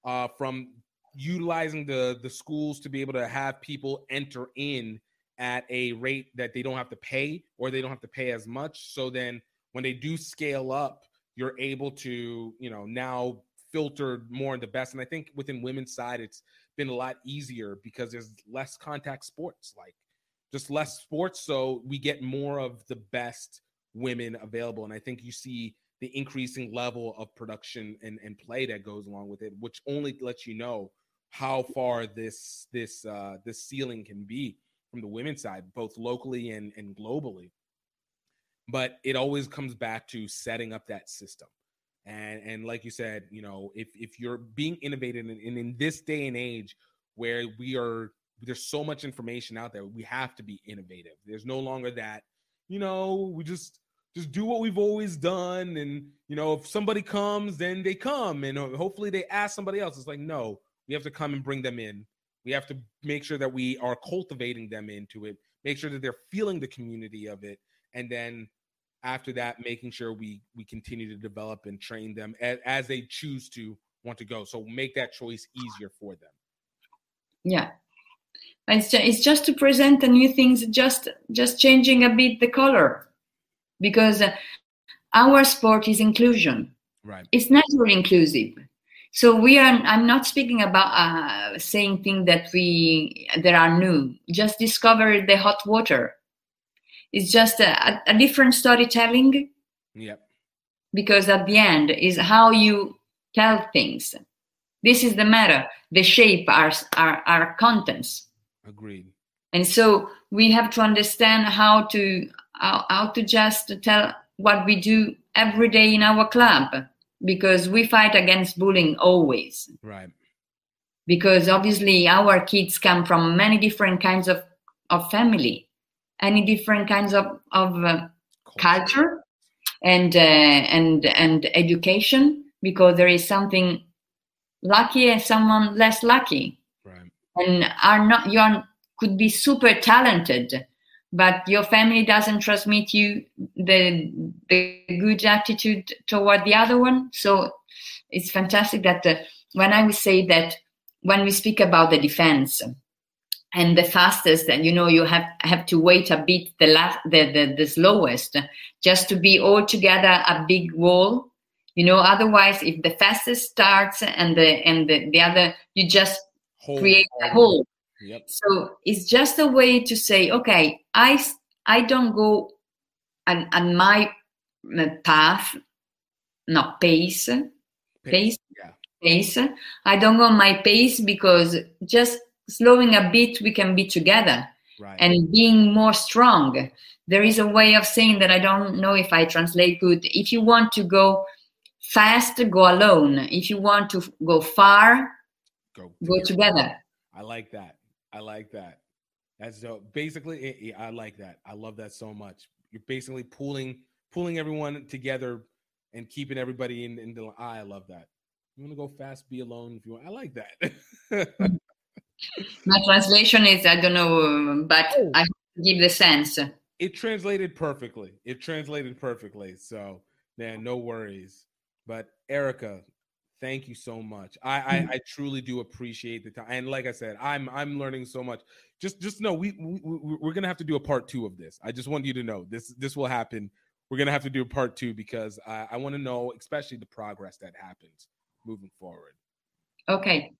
uh, from utilizing the the schools to be able to have people enter in at a rate that they don't have to pay or they don't have to pay as much so then when they do scale up you're able to you know now filter more the best and i think within women's side it's been a lot easier because there's less contact sports like just less sports so we get more of the best women available and i think you see the increasing level of production and, and play that goes along with it which only lets you know how far this this uh this ceiling can be from the women's side both locally and and globally. But it always comes back to setting up that system and and like you said you know if if you're being innovative and in, in this day and age where we are there's so much information out there we have to be innovative. There's no longer that you know we just just do what we've always done. And you know if somebody comes then they come. And uh, hopefully they ask somebody else. It's like no we have to come and bring them in. We have to make sure that we are cultivating them into it make sure that they're feeling the community of it. And then after that making sure we we continue to develop and train them as, as they choose to want to go so make that choice easier for them Yeah. It's just, it's just to present the new things, just just changing a bit the color, because uh, our sport is inclusion. Right. It's naturally inclusive. So we are. I'm not speaking about uh, saying things that we that are new. Just discover the hot water. It's just a, a different storytelling. Yep. Because at the end is how you tell things. This is the matter. The shape are are, are contents. agreed. And so we have to understand how to how, how to just tell what we do every day in our club. Because we fight against bullying always. Right. Because obviously our kids come from many different kinds of, of family any different kinds of of uh, culture. and uh, and and education because there is something lucky and someone less lucky. And are not you are, could be super talented but your family doesn't transmit you the the good attitude toward the other one. So it's fantastic that uh, when i would say that when we speak about the defense and the fastest and you know you have have to wait a bit the last the, the, the slowest just to be all together a big wall. You know otherwise if the fastest starts and the and the, the other you just create a hole Yep. so it's just a way to say okay i i don't go on, on my uh, path no pace pace pace. I don't go on my pace because just slowing a bit we can be together Right. and being more strong there is a way of saying that i don't know if i translate good if you want to go fast go alone if you want to go far go, go together I like that. I like that. That's dope. Basically, it, it- I like that. I love that so much. You're basically pulling pulling everyone together and keeping everybody in, in the. I love that. You want to go fast, be alone if you want. I like that. (laughs) my translation is i don't know um, but i give the sense it translated perfectly. It translated perfectly. So, man, no worries. But Erika, thank you so much. I, I I truly do appreciate the time. And like I said, I'm I'm learning so much. Just just know we, we we- we're gonna have to do a part two of this. I just want you to know this this will happen. We're gonna have to do a part two because I, I want to know, especially the progress that happens moving forward. okay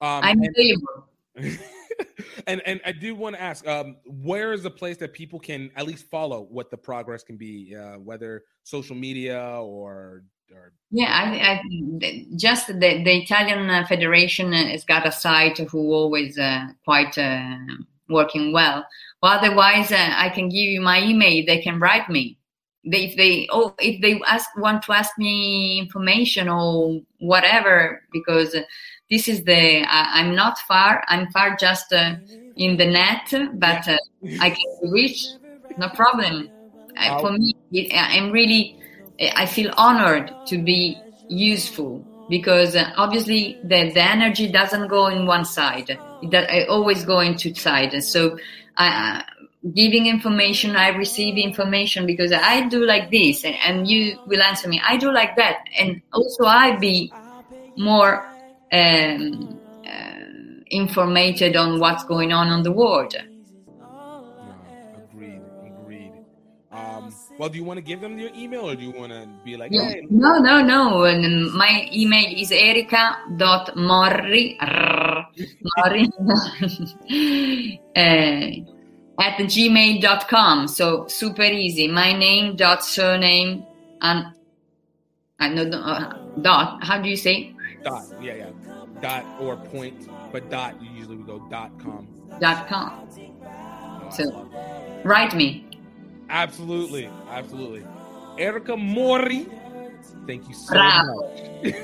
Um, i'm available (laughs) and and I do want to ask, um, where is the place that people can at least follow what the progress can be, uh, whether social media or Yeah, I, I just the, the Italian uh, Federation has got a site who always uh, quite uh, working well. Well, otherwise, uh, I can give you my email. They can write me. They, if they oh if they ask want to ask me information or whatever because uh, this is the I, I'm not far. I'm far just uh, in the net, but uh, I can reach. No problem. Uh, for me, it, I'm really I feel honored to be useful because uh, obviously the, the energy doesn't go in one side. that I always go in two sides. So uh, giving information, I receive information because I do like this and, and you will answer me. I do like that. And also I be more um, uh, informated on what's going on on the world. agreed, agreed. Um, well, do you want to give them your email or do you want to be like, Yeah. hey, No, no, no. And my email is erika.morri morri, (laughs) uh, at gmail.com. So super easy. My name dot surname and I know uh, dot. How do you say dot, yeah, yeah, dot or point, but dot usually we go dot com. dot com? So write me. Absolutely, absolutely. Erika Morri, thank you so Bravo. much.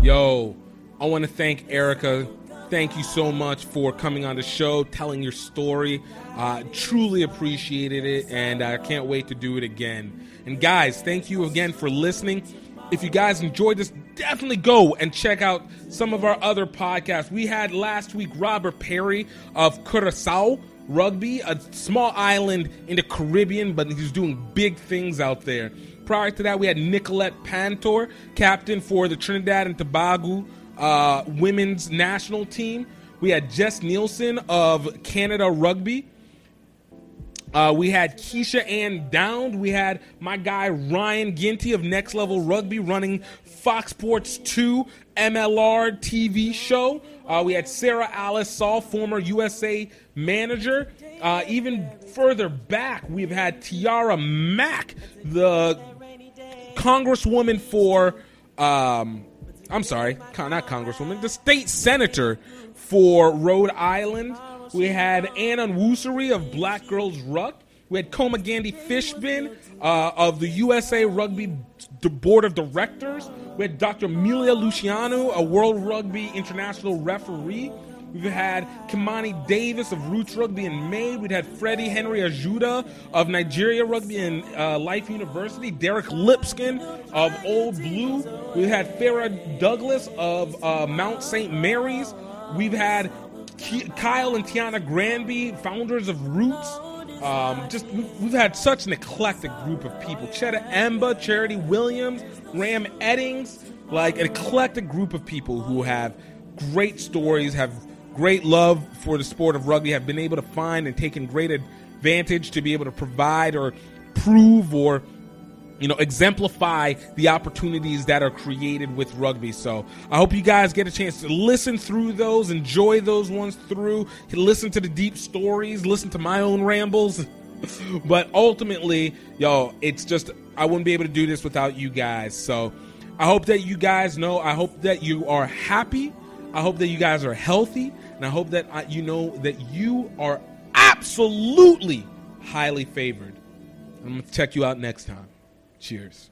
(laughs) Yo, I want to thank Erica. Thank you so much for coming on the show, telling your story. Uh, truly appreciated it, and I can't wait to do it again. And guys, thank you again for listening. If you guys enjoyed this, definitely go and check out some of our other podcasts. We had last week Robert Perry of Curacao Rugby, a small island in the Caribbean, but he's doing big things out there. Prior to that, we had Nicolette Pantor, captain for the Trinidad and Tobago uh, women's national team. We had Jess Nielsen of Canada Rugby. Uh, we had Keisha Ann Downed. We had my guy Ryan Ginty of Next Level Rugby running Fox Sports 2 MLR TV show. Uh, we had Sarah Alice Saul, former USA manager. Uh, even further back, we've had Tiara Mack, the congresswoman for, um, I'm sorry, not congresswoman, the state senator for Rhode Island. We had Anna Woosery of Black Girls Ruck. We had Koma Gandhi Fishbin uh, of the USA Rugby D- Board of Directors. We had Dr. Amelia Luciano, a World Rugby International referee. We've had Kimani Davis of Roots Rugby in May. We've had Freddie Henry Ajuda of Nigeria Rugby and uh, Life University. Derek Lipskin of Old Blue. We've had Farah Douglas of uh, Mount St. Mary's. We've had Kyle and Tiana Granby, founders of Roots. Um, just we've, had such an eclectic group of people. Cheta Emba, Charity Williams, Ram Eddings, like an eclectic group of people who have great stories, have great love for the sport of rugby, have been able to find and taken great advantage to be able to provide or prove or you know exemplify the opportunities that are created with rugby. So i hope you guys get a chance to listen through those enjoy those ones through listen to the deep stories listen to my own rambles. (laughs) But ultimately yo it's just i wouldn't be able to do this without you guys. So i hope that you guys know i hope that you are happy. I hope that you guys are healthy. And i hope that I, you know that you are absolutely highly favored. I'm gonna check you out next time Cheers.